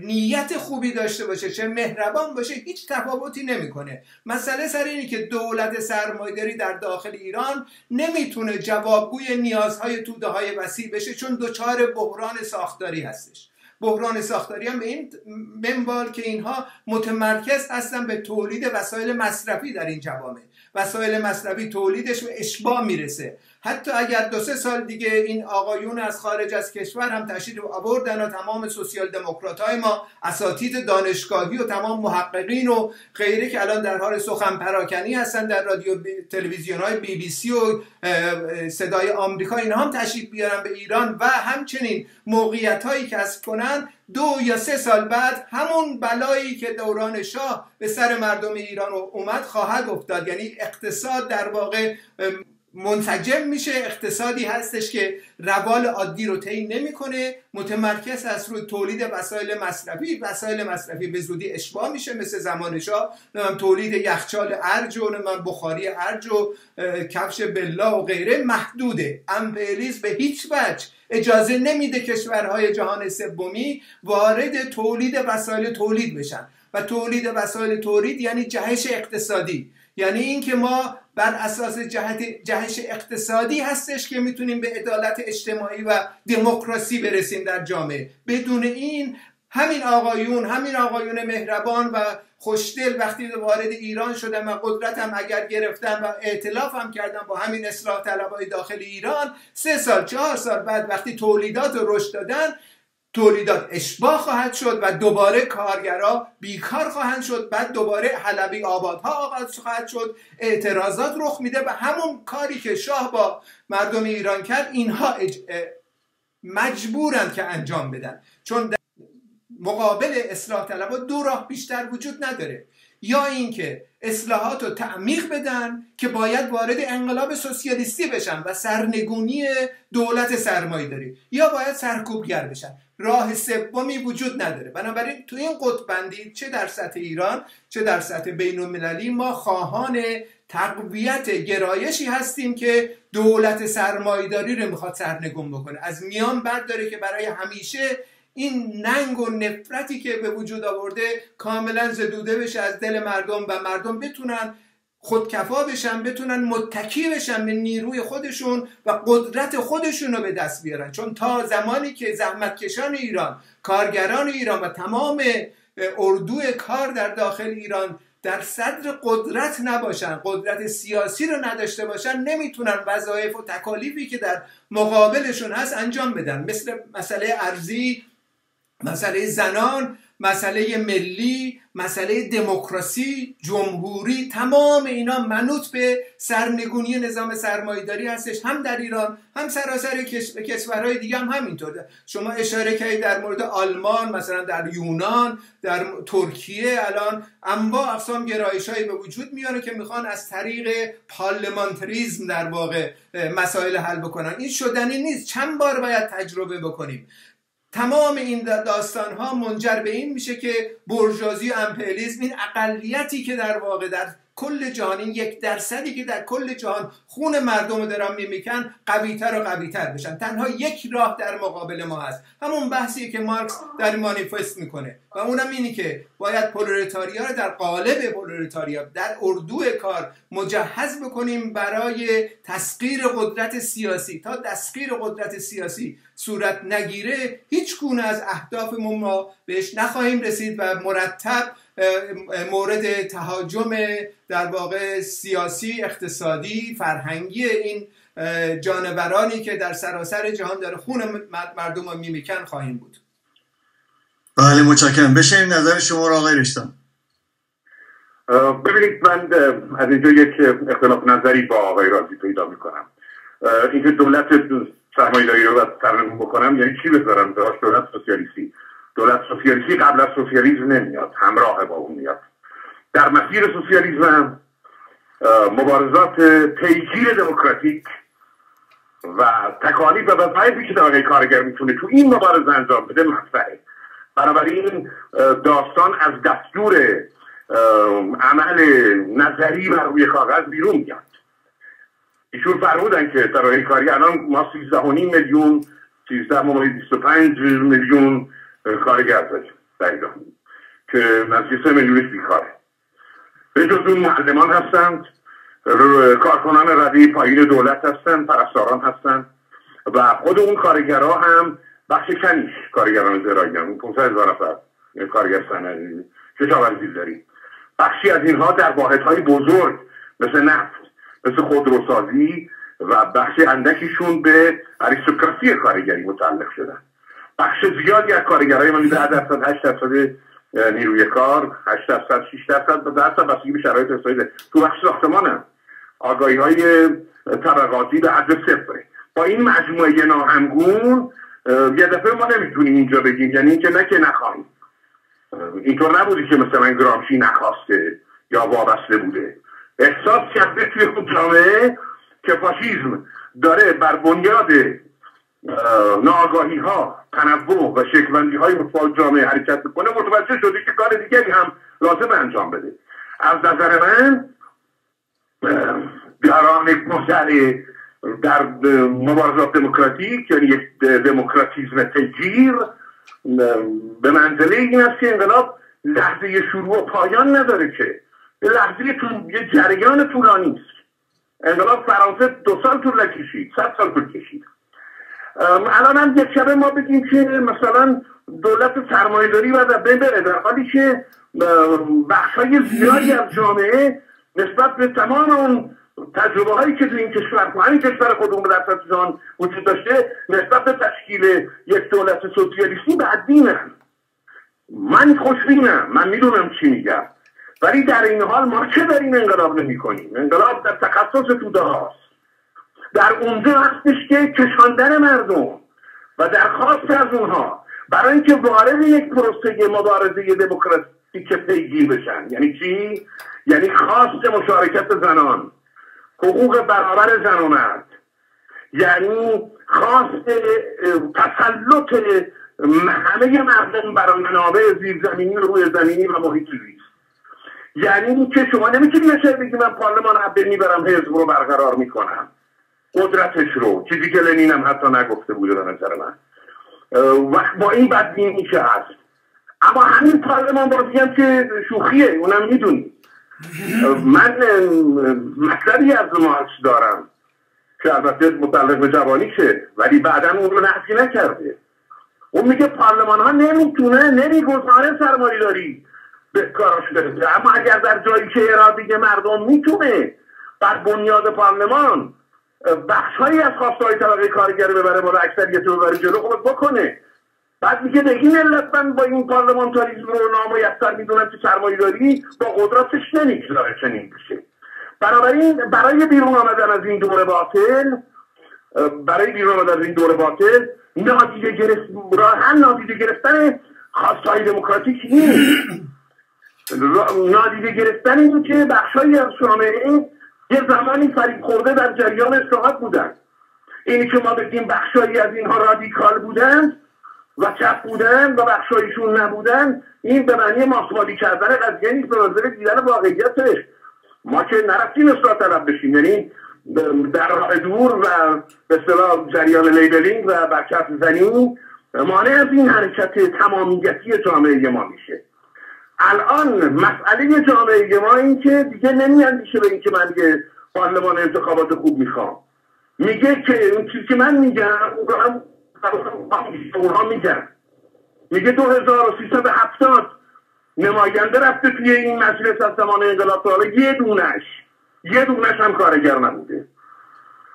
نیت خوبی داشته باشه چه مهربان باشه هیچ تفاوتی نمی‌کنه. مسئله سر اینه که دولت سرمایداری در داخل ایران نمی‌تونه جوابگوی نیازهای توده های وسیع بشه چون دچار بحران ساختاری هستش. بحران ساختاری هم به این منوال که اینها متمرکز هستن به تولید وسایل مصرفی در این جوامع. وسایل مصرفی تولیدش به اشباع می‌رسه. حتی اگر دو سه سال دیگه این آقایون از خارج از کشور هم تشریف آوردن و تمام سوسیال دموکرات های ما اساتید دانشگاهی و تمام محققین و غیره که الان در حال سخن پراکنی هستن در رادیو تلویزیون های بی بی سی و صدای آمریکا اینها هم تشریف بیارن به ایران و همچنین موقعیت هایی کسب کنن دو یا سه سال بعد همون بلایی که دوران شاه به سر مردم ایران اومد خواهد افتاد. یعنی اقتصاد در واقع منسجم میشه اقتصادی هستش که روال عادی رو طی نمی‌کنه. متمرکز است روی تولید وسایل مصرفی. وسایل مصرفی به زودی اشباع میشه مثل زمان شاه. تولید یخچال ارج و بخاری ارج و کفش بلا و غیره محدوده. امپریز به هیچ وجه اجازه نمیده کشورهای جهان سومی وارد تولید وسایل تولید بشن. و تولید وسایل تولید یعنی جهش اقتصادی. یعنی اینکه ما بر اساس جهت جهش اقتصادی هستش که می‌تونیم به عدالت اجتماعی و دموکراسی برسیم در جامعه. بدون این همین آقایون همین آقایون مهربان و خوشدل وقتی وارد ایران شدن و قدرتم اگر گرفتن و اعتلاف هم کردن با همین اصلاح طلبای داخل ایران سه سال چهار سال بعد وقتی تولیدات رو رشد دادن تولیدات اشباه خواهد شد و دوباره کارگرا بیکار خواهند شد. بعد دوباره حلبی آبادها آغاز خواهد شد. اعتراضات رخ میده و همون کاری که شاه با مردم ایران کرد اینها مجبورند که انجام بدن. چون در مقابل اصلاح طلبها دو راه بیشتر وجود نداره. یا اینکه اصلاحات رو تعمیق بدن که باید وارد انقلاب سوسیالیستی بشن و سرنگونی دولت سرمایه داری. یا باید سرکوبگر بشن. راه سومی وجود نداره. بنابراین تو این قطبندی چه در سطح ایران چه در سطح بین المللی ما خواهان تقویت گرایشی هستیم که دولت سرمایداری رو می‌خواد سرنگون بکنه. از میان برداره که برای همیشه این ننگ و نفرتی که به وجود آورده کاملا زدوده بشه از دل مردم و مردم بتونن خودکفا بشن بتونن متکی بشن به نیروی خودشون و قدرت خودشون رو به دست بیارن. چون تا زمانی که زحمتکشان ایران کارگران ایران و تمام اردو کار در داخل ایران در صدر قدرت نباشن قدرت سیاسی رو نداشته باشن نمی‌تونن وظایف و تکالیفی که در مقابلشون هست انجام بدن. مثل مسئله ارزی مسئله زنان مسئله ملی مسئله دموکراسی جمهوری تمام اینا منوط به سرنگونی نظام سرمایداری هستش هم در ایران هم سراسر کشورهای دیگه هم همینطور شما اشاره کردید در مورد آلمان مثلا در یونان در ترکیه الان انواع اقسام گرایش هایی به وجود میاره که می‌خوان از طریق پارلمانتریزم در واقع مسائل حل بکنن. این شدنی نیست. چند بار باید تجربه بکنیم. تمام این داستان ها منجر به این میشه که برجازی و امپریالیسم این اقلیتی که در واقع در کل جهان این یک درصدی که در کل جهان خون مردم رو دارن میمیکن قویتر و قویتر بشن. تنها یک راه در مقابل ما هست. همون بحثی که مارکس در مانیفست می‌کنه. و اونم اینی که باید پولریتاریا رو در قالب پولریتاریا در اردو کار مجهز بکنیم برای تسخیر قدرت سیاسی. تا تسخیر قدرت سیاسی صورت نگیره هیچ گونه از اهدافمون ما بهش نخواهیم رسید و مرتب مورد تهاجم در واقع سیاسی اقتصادی فرهنگی این جانورانی که در سراسر جهان داره خون مردم رو میمیکن خواهیم بود. بله متشکرم. بشنیم نظر شما را آقای رشتان ببینید من از اینجا یک اختلاف نظری با آقای رازی پیدا می‌کنم. اینکه دولت سرمایه‌داری رو بکنم یعنی چی بذارم؟ داشت دولت سوسیالیستی. دولت سوسیالیستی قبل از سوسیالیسم نمیاد همراه با اون میاد. در مسیر سوسیالیسم مبارزات پیگیر دموکراتیک و تکالیف و وظایفی که طبقه کارگر می‌تونه تو این مبارزه انجام بده مطرحه بنابراین داستان از دستور عمل نظری بر روی کاغذ بیرون میاد. ایشون فرمودن که طبقه کاری الان ما 13 میلیون 13 ممیز 25 میلیون کارگر داریم در که نزدیک سه میلیونش بیکاره. به جز اون معلمان هستند کارکنان ردی پایین دولت هستند پرستاران هستند و خود اون کارگرها هم بخش کنیش کارگران زراعی هم 500 هزار نفر کارگر صنعتی کشاورزی داریم. بخشی از اینها در واحدهای بزرگ مثل نفت مثل خودروسازی و بخش اندکیشون به اریستوکراسی کارگری متعلق شدن. بخش زیادی از کارگرای ما 10 درصد 8 درصد نیروی کار 8 درصد 6 درصد به درصد بسیاری به شرایط اقتصادی تو بخش ساختمان هم. آگاهی های طبقاتی به حد صفره با این مجموعه ناهمگون یه دفعه ما نمی‌تونیم اینجا بگیم. یعنی اینکه نه که نخواهیم. اینطور نبودی که مثلا گرامشی نخواسته یا وابسته بوده. احساس کرده توی خود جامعه که فاشیزم داره بر بنیاد ناآگاهی ها تنوع و شکلبندی های متفاوت جامعه حرکت می‌کنه. متوجه شده که کار دیگری هم لازم انجام بده. از نظر من در آن در مبارزات دموکراتیک یعنی یک دموکراتیزم تجیر. به منزله این است که انقلاب لحظه شروع و پایان نداره که. لحظه طول... یه جریان طولانی است. انقلاب فرانسه دو سال طول کشید صد سال طول کشید. الان هم یک شبه ما بگیم که مثلا دولت سرمایهداری باید بین بره. در حالی که بخشای زیادی از جامعه نسبت به تمام اون تجربه هایی که تو این کشور همین کشور خودمون به جان وجود داشته نسبت به تشکیل یک دولت سوسیالیستی بدبینم من خوشبینم من می‌دونم چی میگم. ولی در این حال ما چه در این انقلاب نمی کنیم انقلاب در تخصص توده هاست. در اونجا هستش که کشاندن مردم و درخواست از اونها برای اینکه وارد یک پروسه مبارزه دموکراتیک پیگیر بشن. یعنی چی؟ یعنی خواست مشارکت زنان حقوق برابر زن و مرد. یعنی خواست تسلط همه مردم برای منابع زیرزمینی روی زمینی و محیط زیست. یعنی که شما نمی‌تونی یه بگی من پارلمان عبد می‌برم حزب رو برقرار می‌کنم. قدرتش رو چیزی که لنین حتی نگفته بوده به نظر من. وقت با این بدبینی که هست. اما همین پارلمان بازی هم که شوخیه اونم می‌دونی. من مطلبی از مارکس دارم که البته متعلق به جوانیشه ولی بعدا اون رو نحسی نکرده. اون میگه پارلمان ها نمی‌تونه نمی‌گذاره سرمایه داری به کاراش برسه اما اگر در جایی که اراده مردم می‌تونه بر بنیاد پارلمان بخش هایی از خواسته های طبقه کارگر ببره بالا اکثریت رو ببره جلو. خب بکنه. بعد میگه به این علت من با این پارلمانتاریزم رو نامایستر می‌دونم که سرمایه داری با قدرتش نمی‌گذاره چنین بشه بنابراین برای بیرون آمدن از این دوره باطل برای بیرون آمدن از این دوره باطل نادیده گرفت راه نادیده گرفتن خواستهای دموکراتیک نیست. نادیده گرفتن این که بخشهایی از جامعه یه زمانی فریب خورده در جریان اصلاحات بودن. اینی که ما بگیم بخشایی از اینها رادیکال بودن و چپ بودن و بخشایشون نبودن این به معنی ماسمالی کردن قضیه نیست به نظر دیدن واقعیتش. ما که نرفتیم اصلاح طلب بشیم یعنی در راه دور و به اصطلاح جریان لیبلینگ و برکت زنی مانع از این حرکت تمامیتی جامعه ما میشه. الان مسئله جامعه ما این که دیگه نمیاندیشه به اینکه من دیگه پارلمان انتخابات خوب می‌خوام. میگه که اون چیزی که من میگم اونها میگن. میگه دو هزار و هفتاد نماینده رفته توی این مجلس از زمان انقلاب تا یه دونش. یه دونش هم کارگر نبوده.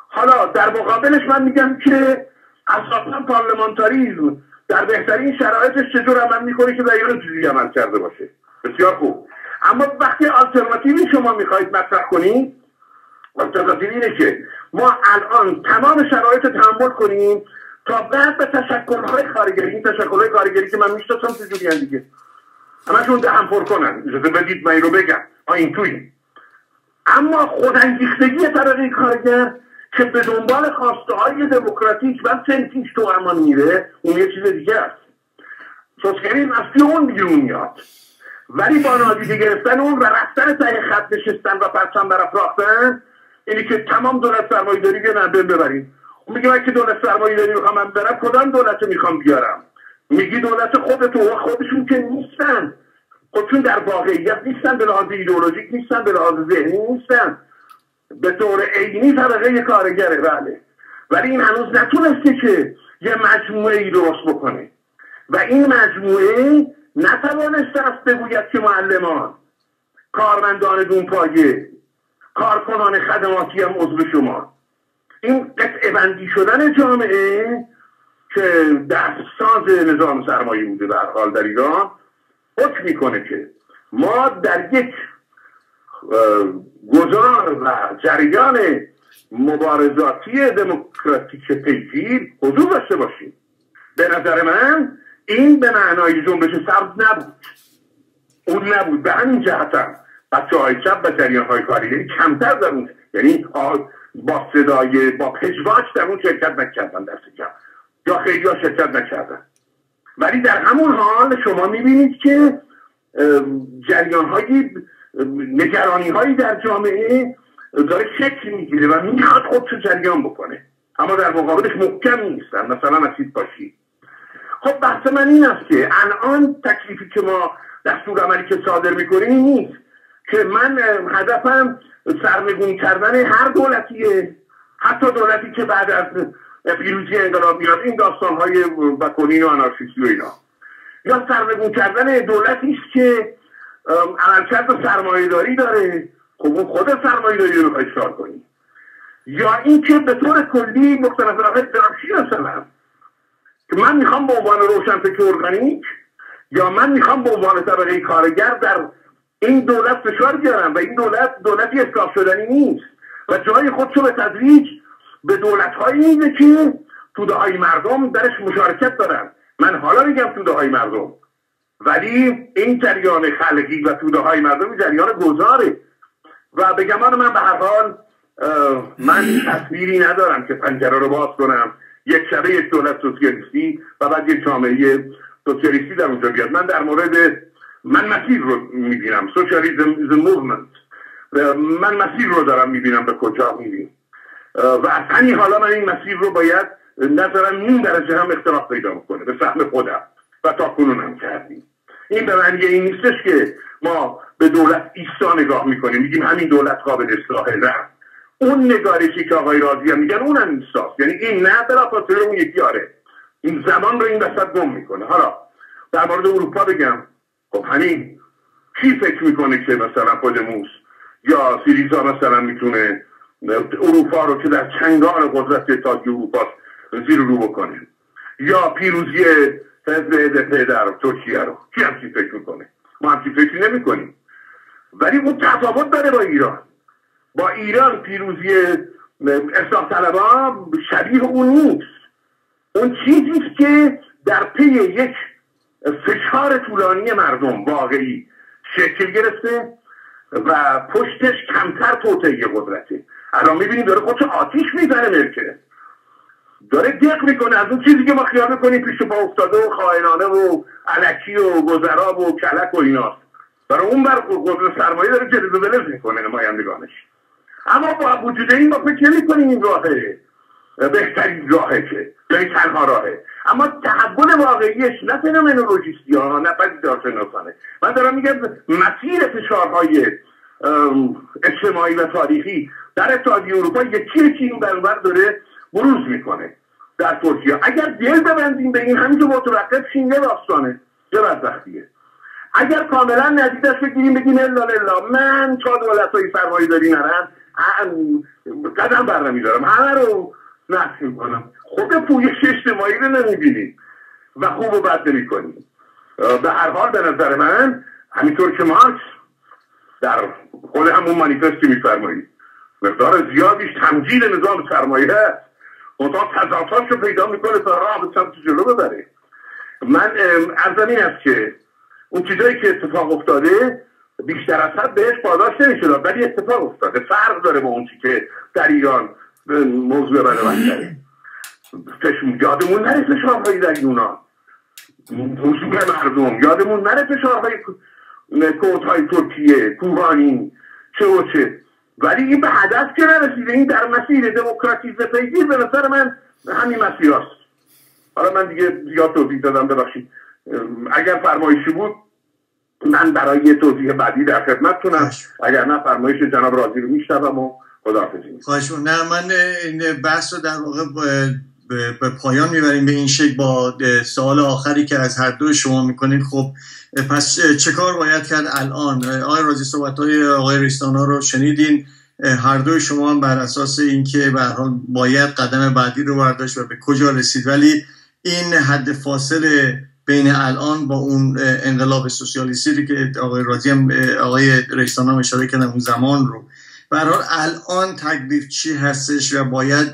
حالا در مقابلش من میگم که اساسا پارلمانتاریزم در بهترین شرایطش چجور عمل می‌کنه که در چیزی عمل کرده باشه. بسیار خوب. اما وقتی آلترناتیوی شما می‌خواهید مطرح کنید آلترناتیوی اینه که ما الان تمام شرایط تحمل کنیم تا بعد به تشکلهای کارگری این تشکلهای کارگری که من میشتم چجوری دیگه؟ همشون دهم پر کنن. اجازه بدید من رو بگم. ما این توی اما خودانگیختگی طبقه کارگر که به دنبال خواسته های دموکراتیک و سنتیش تو امان میره اون یه چیز دیگه است. سوسیالیسم توی اون بیرون میاد. ولی با نادیده گرفتن اون و رفتن تای خط نشستن و پرچم برافراختن اینی که تمام دولت سرمایه داری بیان ببریم میگه من که دولت سرمایه داری می‌خوام من برم کدام دولت می‌خوام بیارم؟ میگی دولت خودتو و خودشون که نیستن. خودشون در واقعیت نیستن به لحاظ ایدئولوژیک نیستن به لحاظ ذهنی نیستن. به طور عینی طبقه کارگره بله. ولی این هنوز نتونسته که یه مجموعه ای درست بکنه. و این مجموعه نتوانسته است بگوید که معلمان کارمندان دونپایه کارکنان خدماتی هم عضو شما. این قطعه بندی شدن جامعه که دستساز نظام سرمایه بوده در حال در ایران حکم می‌کنه که ما در یک گذار و جریان مبارزاتی دموکراتیک پیگیر حضور داشته باشیم. به نظر من این به معنای جنبش سبز نبود. اون نبود. به همین جهتم بچه های چپ و جریان های کاری یعنی کمتر در اون یعنی با صدای با پژواک در اون شرکت نکردن در کم یا خیلی ها شرکت نکردن. ولی در همون حال شما می‌بینید که جریان های نگرانی هایی در جامعه داره شکل می‌گیره و می‌خواد خودشو جریان بکنه. اما در مقابلش محکم نیستن. مثلا اسید پاشی خب بحث من این است که الان تکلیفی که ما دستور عملی که صادر می‌کنیم نیست که من هدفم سرنگون کردن هر دولتیه. حتی دولتی که بعد از پیروزی انقلاب میاد این داستان های بکنین و انارشیستی و اینا. یا سرنگون کردن دولتی است که عملکرد سرمایه داری داره. خب اون خود سرمایه داری رو اشار کنی؟ یا اینکه به طور کلی مختلف رقم درامشی مثلا که من می‌خوام به عنوان روشنفکر ارگانیک یا من می‌خوام به عنوان طبقه کارگر در این دولت فشار بیارم و این دولت دولتی اصلاح شدنی نیست و جای خودشو به تدریج به دولت هایی میده که توده های مردم درش مشارکت دارن. من حالا میگم توده های مردم. ولی این جریان خلقی و توده های مردم جریان گذاره. و به گمان من به هر حال من تصویری ندارم که پنجره رو باز کنم. یک شبه یک دولت سوسیالیستی و بعد یک جامعه سوسیالیستی در اونجا بیاد. من در مورد من مسیر رو می‌بینم. socialism movement من مسیر رو دارم می‌بینم به کجا می‌بینم و همین حالا من این مسیر رو باید نظرم نیم درجه هم اختلاف پیدا می‌کنه به فهم خودم. و تا کنون هم کردیم. این به معنی این نیستش که ما به دولت ایستا نگاه می‌کنیم. میگیم همین دولت قابل اصلاحه. نه. اون نگارشی که آقای راضی هم میگن اونم ایستاست. یعنی این نه بلا فاصله اون یکی آره. این زمان رو این وسط گم می‌کنه. حالا در مورد اروپا بگم. خب همین کی فکر می‌کنه که مثلا خود موس یا سیریزا مثلا می‌تونه اروپا رو که در چنگان قدرت اتحادیه اروپا زیر رو بکنه؟ یا پیروزی حزب هدپ در ترکیه رو؟ کی همچین فکر می‌کنه؟ ما همچین فکر نمی‌کنیم. ولی اون تفاوت داره با ایران. با ایران پیروزی اصلاح طلبان شبیه اون نیست. اون چیزی که در پی یک فشار طولانی مردم واقعی شکل گرفته و پشتش کمتر توطعه قدرته. الان می‌بینیم داره خودش آتیش می‌زنه مرکه. داره دق می‌کنه. از اون چیزی که ما خیال می‌کنیم پیش پا افتاده و خائنانه و علکی و گذراب و کلک و ایناست. برای اون بر قدرت سرمایه داره جلد و بلز می‌کنه نمایندگانش. اما با وجود این ما فکر نمی‌کنیم این راهه. بهترین راهه که. یعنی تنها راهه. اما تحول واقعیش نه فنومنولوژیستی ها نه پدیدارشناسانه من دارم میگم مسیر فشارهای اجتماعی و تاریخی در اتحادیه اروپا یکی یکی این برابر داره. بروز می‌کنه در ترکیه. اگر دل ببندیم به این همینجور متوقف شین یه داستانه. یه بدبختیه. اگر کاملا ندیدش بگیریم بگیم الا الا من تا دولت های سرمایه داری نرن قدم بر نمیدارم همه رو نفت می‌کنم. خود پویش اجتماعی رو نمی‌بینیم و خوب و بد نمی‌کنیم. به هر حال به نظر من همینطور که مارکس در خود همون مانیفستی میفرمایید مقدار زیادیش تمجید نظام سرمایه منتها تضادهاش رو پیدا می‌کنه تا راه به سمت جلو ببره. من ارزم این است که اون چیزایی که اتفاق افتاده بیشتر از حد بهش پاداش نمیشه ولی اتفاق افتاده. فرق داره با اون چی که در ایران موضوع برای یادمون نره فشارهایی در یونان موضوع مردم یادمون نره فشارهای های ترکیه کوهانی چه و چه. ولی این به هدف که نرسیده این در مسیر دموکراتیزه پیگیر به نظر من همین مسیر هست. حالا من دیگه زیاد توضیح دادم ببخشید. اگر فرمایشی بود من برای توضیح بعدی در خدمتتونم. اگر نه فرمایش جناب راضی رو میشنوم و خداحافظی. خواهش نه من این بحث رو در واقع به پایان می‌بریم. به این شکل با سوال آخری که از هر دو شما می‌کنید خب پس چه کار باید کرد الان؟ آقای رازی صحبت های آقای ریستانا رو شنیدین. هر دوی شما هم بر اساس اینکه به حال باید قدم بعدی رو برداشت و به کجا رسید. ولی این حد فاصله بین الان با اون انقلاب سوسیالیستی که آقای راضی هم آقای رئیسان هم اشاره کردن اون زمان رو. برحال الان تکلیف چی هستش و باید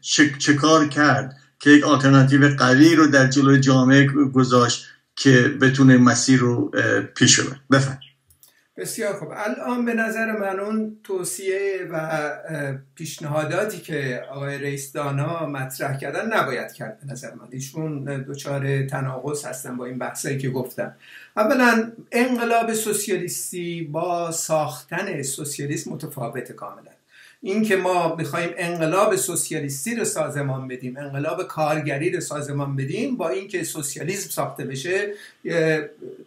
چه, چه کار کرد که یک آلترناتیو قوی رو در جلوی جامعه گذاشت که بتونه مسیر رو پیش ببره؟ بفرمایید. بسیار خوب. الان به نظر من اون توصیه و پیشنهاداتی که آقای رئیس دانا مطرح کردن نباید کرد به نظر من. ایشون دچار تناقض هستن با این بحثایی که گفتن. اولا انقلاب سوسیالیستی با ساختن سوسیالیسم متفاوت کاملا. این که ما می‌خوایم انقلاب سوسیالیستی رو سازمان بدیم انقلاب کارگری رو سازمان بدیم با اینکه سوسیالیسم ساخته بشه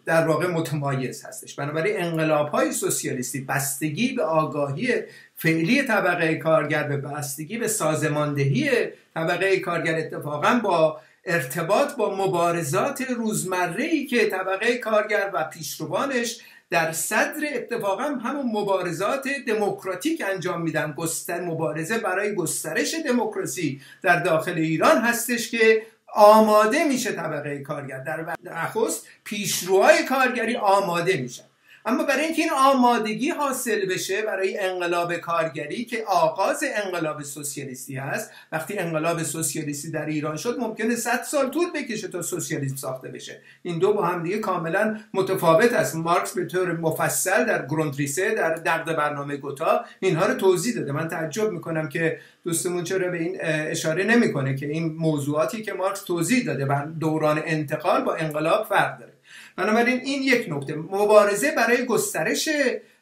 در واقع متمایز هستش. بنابراین انقلاب های سوسیالیستی بستگی به آگاهی فعلی طبقه کارگر به بستگی به سازماندهی طبقه کارگر اتفاقا با ارتباط با مبارزات روزمره ای که طبقه کارگر و پیشروانش در صدر اتفاقا همون مبارزات دموکراتیک انجام میدن. گستر مبارزه برای گسترش دموکراسی در داخل ایران هستش که آماده میشه طبقه کارگر. در نخست پیشروهای کارگری آماده میشن. اما برای اینکه این آمادگی حاصل بشه برای انقلاب کارگری که آغاز انقلاب سوسیالیستی هست وقتی انقلاب سوسیالیستی در ایران شد ممکنه 100 سال طول بکشه تا سوسیالیسم ساخته بشه. این دو با هم دیگه کاملا متفاوت است. مارکس به طور مفصل در گروندریسه در نقد برنامه گوتا اینها رو توضیح داده. من تعجب می‌کنم که دوستمون چرا به این اشاره نمی‌کنه که این موضوعاتی که مارکس توضیح داده بر دوران انتقال با انقلاب فرق داره. بنابراین این یک نکته. مبارزه برای گسترش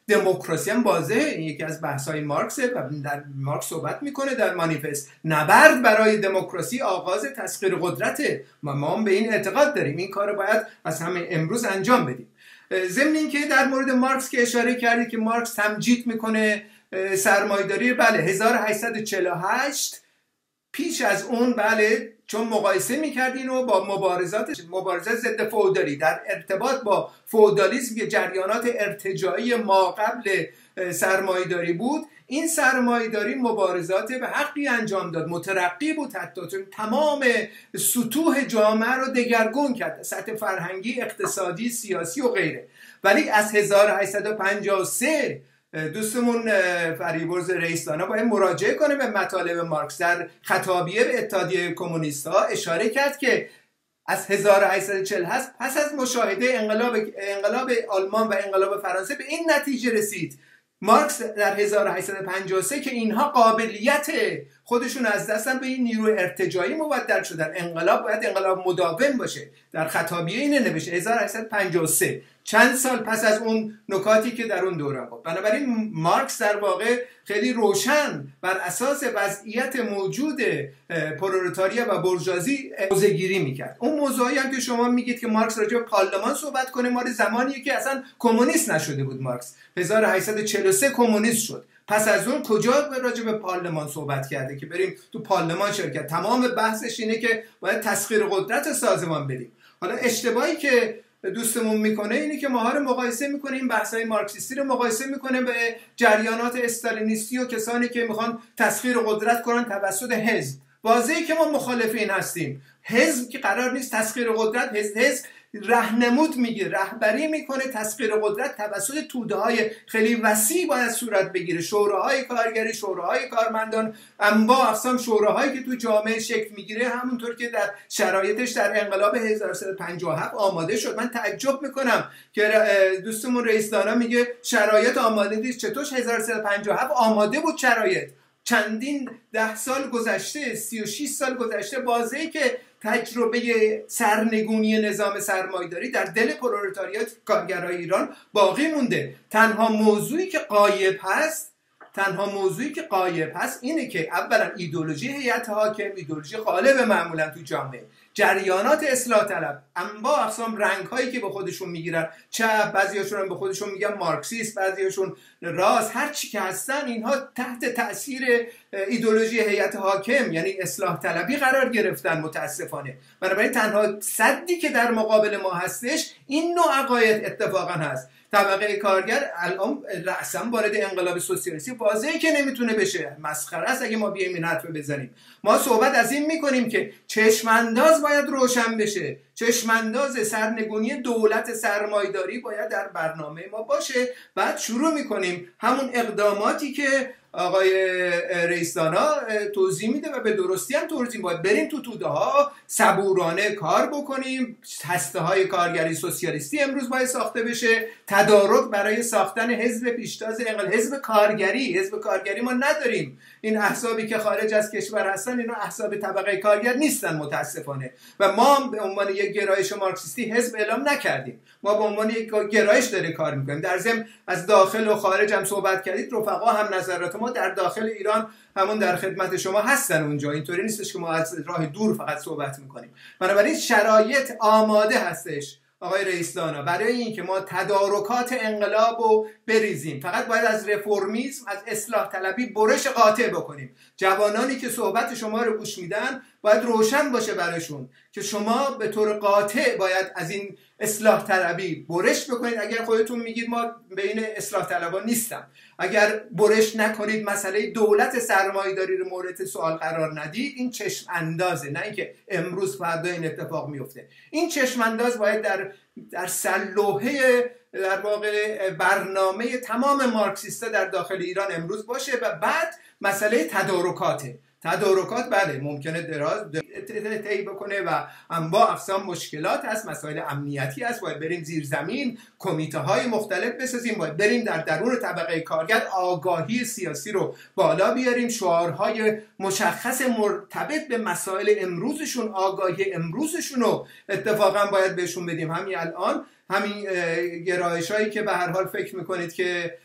دموکراسی هم واضحه. یکی از بحث های مارکسه و در مارکس صحبت می‌کنه در مانیفست نبرد برای دموکراسی آغاز تسخیر قدرته و ما هم به این اعتقاد داریم. این کار باید از همه امروز انجام بدیم. ضمن اینکه در مورد مارکس که اشاره کردی که مارکس تمجید می‌کنه سرمایداری بله 1848 پیش از اون بله چون مقایسه می‌کردین و با مبارزات مبارزه ضد فودالی. در ارتباط با فودالیسم که جریانات ارتجاعی ما قبل سرمایداری بود این سرمایداری مبارزات به حقی انجام داد. مترقی بود حتی تمام سطوح جامعه رو دگرگون کرد. سطح فرهنگی اقتصادی سیاسی و غیره. ولی از 1853 دوستمون فریبرز رئیسدانا باید مراجعه کنه به مطالب مارکس. در خطابیه به اتحادیه کمونیست ها اشاره کرد که از 1840 هست پس از مشاهده انقلاب انقلاب آلمان و انقلاب فرانسه به این نتیجه رسید. مارکس در 1853 که اینها قابلیت خودشون از دستن به این نیرو ارتجایی مبدل شدن. انقلاب باید انقلاب مداوم باشه. در خطابیه اینه نوشته 1853 چند سال پس از اون نکاتی که در اون دوران بود. بنابراین مارکس در واقع خیلی روشن بر اساس وضعیت موجود پرولتاریا و برجازی موزگیری می‌کرد. اون موضوعی هم که شما میگید که مارکس راجع به پارلمان صحبت کنه مال زمانیه که اصلا کمونیست نشده بود مارکس. 1843 کمونیست شد. پس از اون کجا راجع به پارلمان صحبت کرده که بریم تو پارلمان شرکت؟ تمام بحثش اینه که باید تسخیر قدرت سازمان بدیم. حالا اشتباهی که دوستمون می‌کنه اینه که ماها رو مقایسه می‌کنه این بحثای مارکسیستی رو مقایسه می‌کنه به جریانات استالینیستی و کسانی که می‌خوان تسخیر قدرت کنن توسط حزب. واضحه که ما مخالفین هستیم. حزب که قرار نیست تسخیر قدرت حزب حزب رهنمود میگه رهبری می‌کنه تسخیر قدرت توسط توده های خیلی وسیع باید صورت بگیره. شوراهای کارگری شوراهای کارمندان انواع اقسام شوراهایی که تو جامعه شکل می‌گیره همونطور که در شرایطش در انقلاب 1357 آماده شد. من تعجب می‌کنم که دوستمون رئیس دانا میگه شرایط آماده نیست. چطور 1357 آماده بود شرایط؟ چندین ده سال گذشته 36 سال گذشته بازه که تجربه سرنگونی نظام سرمایداری در دل پرولتاریات کارگرای ایران باقی مونده. تنها موضوعی که قایب هست تنها موضوعی که قایب هست اینه که اولا ایدولوژی هیئت حاکم ایدولوژی غالب معمولا تو جامعه. جریانات اصلاح طلب. اما اقسام رنگ هایی که به خودشون می‌گیرن. چپ بعضیاشون هم به خودشون میگن مارکسیست بعضیاشون راست. هر چی که هستن اینها تحت تاثیر ایدولوژی هیئت حاکم یعنی اصلاح طلبی قرار گرفتن متاسفانه. بنابراین تنها صدی که در مقابل ما هستش این نوع عقاید اتفاقا هست. طبقه کارگر الان رأسا وارد انقلاب سوسیالیستی واضحه که نمی‌تونه بشه. مسخره است اگه ما بیایم این حرف بزنیم. ما صحبت از این می‌کنیم که چشمانداز باید روشن بشه. چشمانداز سرنگونی دولت سرمایداری باید در برنامه ما باشه. بعد شروع می‌کنیم همون اقداماتی که آقای رئیسدانا توضیح میده و به درستی هم توضیح باید بریم تو توده ها صبورانه کار بکنیم. هسته های کارگری سوسیالیستی امروز باید ساخته بشه. تدارک برای ساختن حزب پیشتاز انقلاب حزب کارگری. حزب کارگری ما نداریم. این احزابی که خارج از کشور هستن اینا احزاب طبقه کارگر نیستن متاسفانه. و ما به عنوان یک گرایش مارکسیستی حزب اعلام نکردیم. ما به عنوان یک گرایش داره کار می‌کنیم. در ضمن از داخل و خارج هم صحبت کردید رفقا هم نظرات ما در داخل ایران همون در خدمت شما هستن اونجا. اینطوری نیستش که ما از راه دور فقط صحبت می‌کنیم. بنابراین شرایط آماده هستش آقای رئیس دانا. برای اینکه ما تدارکات انقلاب رو بریزیم فقط باید از رفرمیزم از اصلاح طلبی برش قاطع بکنیم. جوانانی که صحبت شما رو گوش میدن باید روشن باشه براشون که شما به طور قاطع باید از این اصلاح طلبی برش بکنید. اگر خودتون میگید ما بین اصلاح طلبان نیستم. اگر برش نکنید مسئله دولت سرمایه‌داری رو مورد سوال قرار ندید این چشم اندازه نه اینکه امروز فردا این اتفاق میفته. این چشم انداز باید در در سلوحه در واقع برنامه تمام مارکسیستا در داخل ایران امروز باشه و بعد مسئله تدارکاته. تدارکات بله ممکنه دراز طی بکنه و انواع اقسام مشکلات هست مسائل امنیتی هست باید بریم زیر زمین کمیته های مختلف بسازیم باید بریم در درون طبقه کارگر آگاهی سیاسی رو بالا بیاریم شعارهای مشخص مرتبط به مسائل امروزشون آگاهی امروزشون رو اتفاقا باید بهشون بدیم. همین الان همین گرایش هایی که به هر حال فکر می‌کنید که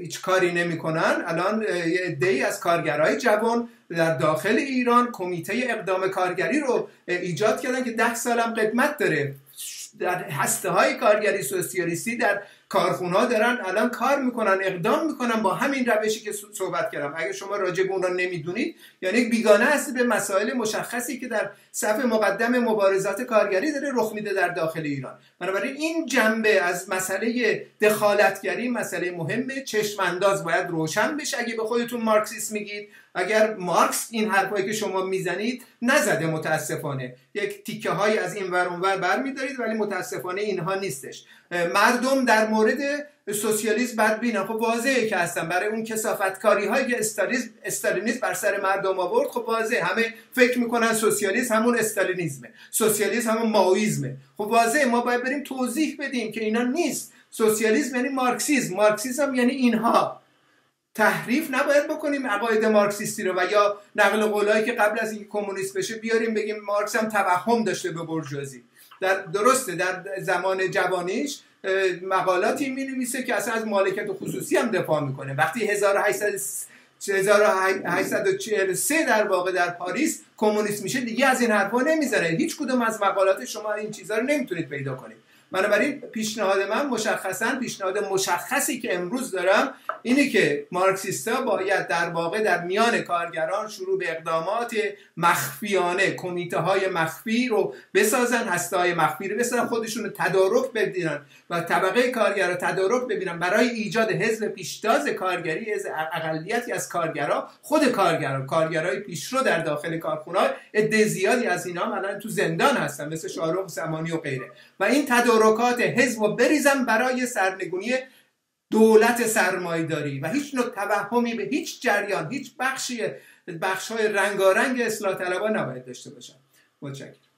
هیچ کاری نمی‌کنن الان یه عده‌ای از کارگرای جوان در داخل ایران کمیته اقدام کارگری رو ایجاد کردن که ده سالم قدمت داره. در هسته های کارگری سوسیالیستی در کارخونه ها دارن الان کار می‌کنن اقدام می‌کنن با همین روشی که صحبت کردم. اگه شما راجع به اون نمی‌دونید یعنی بیگانه هست به مسائل مشخصی که در صف مقدم مبارزات کارگری داره رخ میده در داخل ایران. بنابراین این جنبه از مسئله دخالتگری مسئله مهمه. چشم انداز باید روشن بشه. اگه به خودتون مارکسیست میگید اگر مارکس این حرفایی که شما می‌زنید نزده متاسفانه. یک تیکه های از این ور اونور برمیدارید ولی متاسفانه اینها نیستش. مردم در مورد سوسیالیسم بدبینن. خب واضحه که هستن. برای اون کسافتکاری هایی که استالینیسم بر سر مردم آورد خب واضحه. همه فکر می‌کنن سوسیالیسم همون استالینیزمه. سوسیالیسم همون ماویزمه. خب واضحه. ما باید بریم توضیح بدیم که اینا نیست. سوسیالیسم یعنی مارکسیزم. مارکسیزم یعنی اینها. تحریف نباید بکنیم عقاید مارکسیستی رو و یا نقل قولایی که قبل از اینکه کمونیست بشه بیاریم بگیم مارکس هم توهم داشته به برجوازی. در درسته در زمان جوانیش مقالاتی می نویسه که اصلا از مالکیت خصوصی هم دفاع می‌کنه. وقتی 1843 در واقع در پاریس کمونیست میشه دیگه از این حرفا نمی‌زنه هیچ کدوم از مقالات شما این چیزها رو نمی‌تونید پیدا کنید. بنابراین پیشنهاد من مشخصا پیشنهاد مشخصی که امروز دارم اینه که مارکسیستا باید در واقع در میان کارگران شروع به اقدامات مخفیانه کمیته های مخفی رو بسازن هسته های مخفی رو بسازن خودشون رو تدارک ببینن و طبقه کارگر رو تدارک ببینن. برای ایجاد حزب پیشتاز کارگری از اقلیتی از کارگرا خود کارگرا. کارگرای پیشرو در داخل کارخونه عده زیادی از اینا الان تو زندان هستن مثل شارق زمانی و غیره. و این تدارکات حزب رو بریزن برای سرنگونی دولت سرمایداری و هیچ نوع توهمی به هیچ جریان هیچ بخشی بخش های رنگارنگ اصلاح طلبان نباید داشته باشن متشکرم.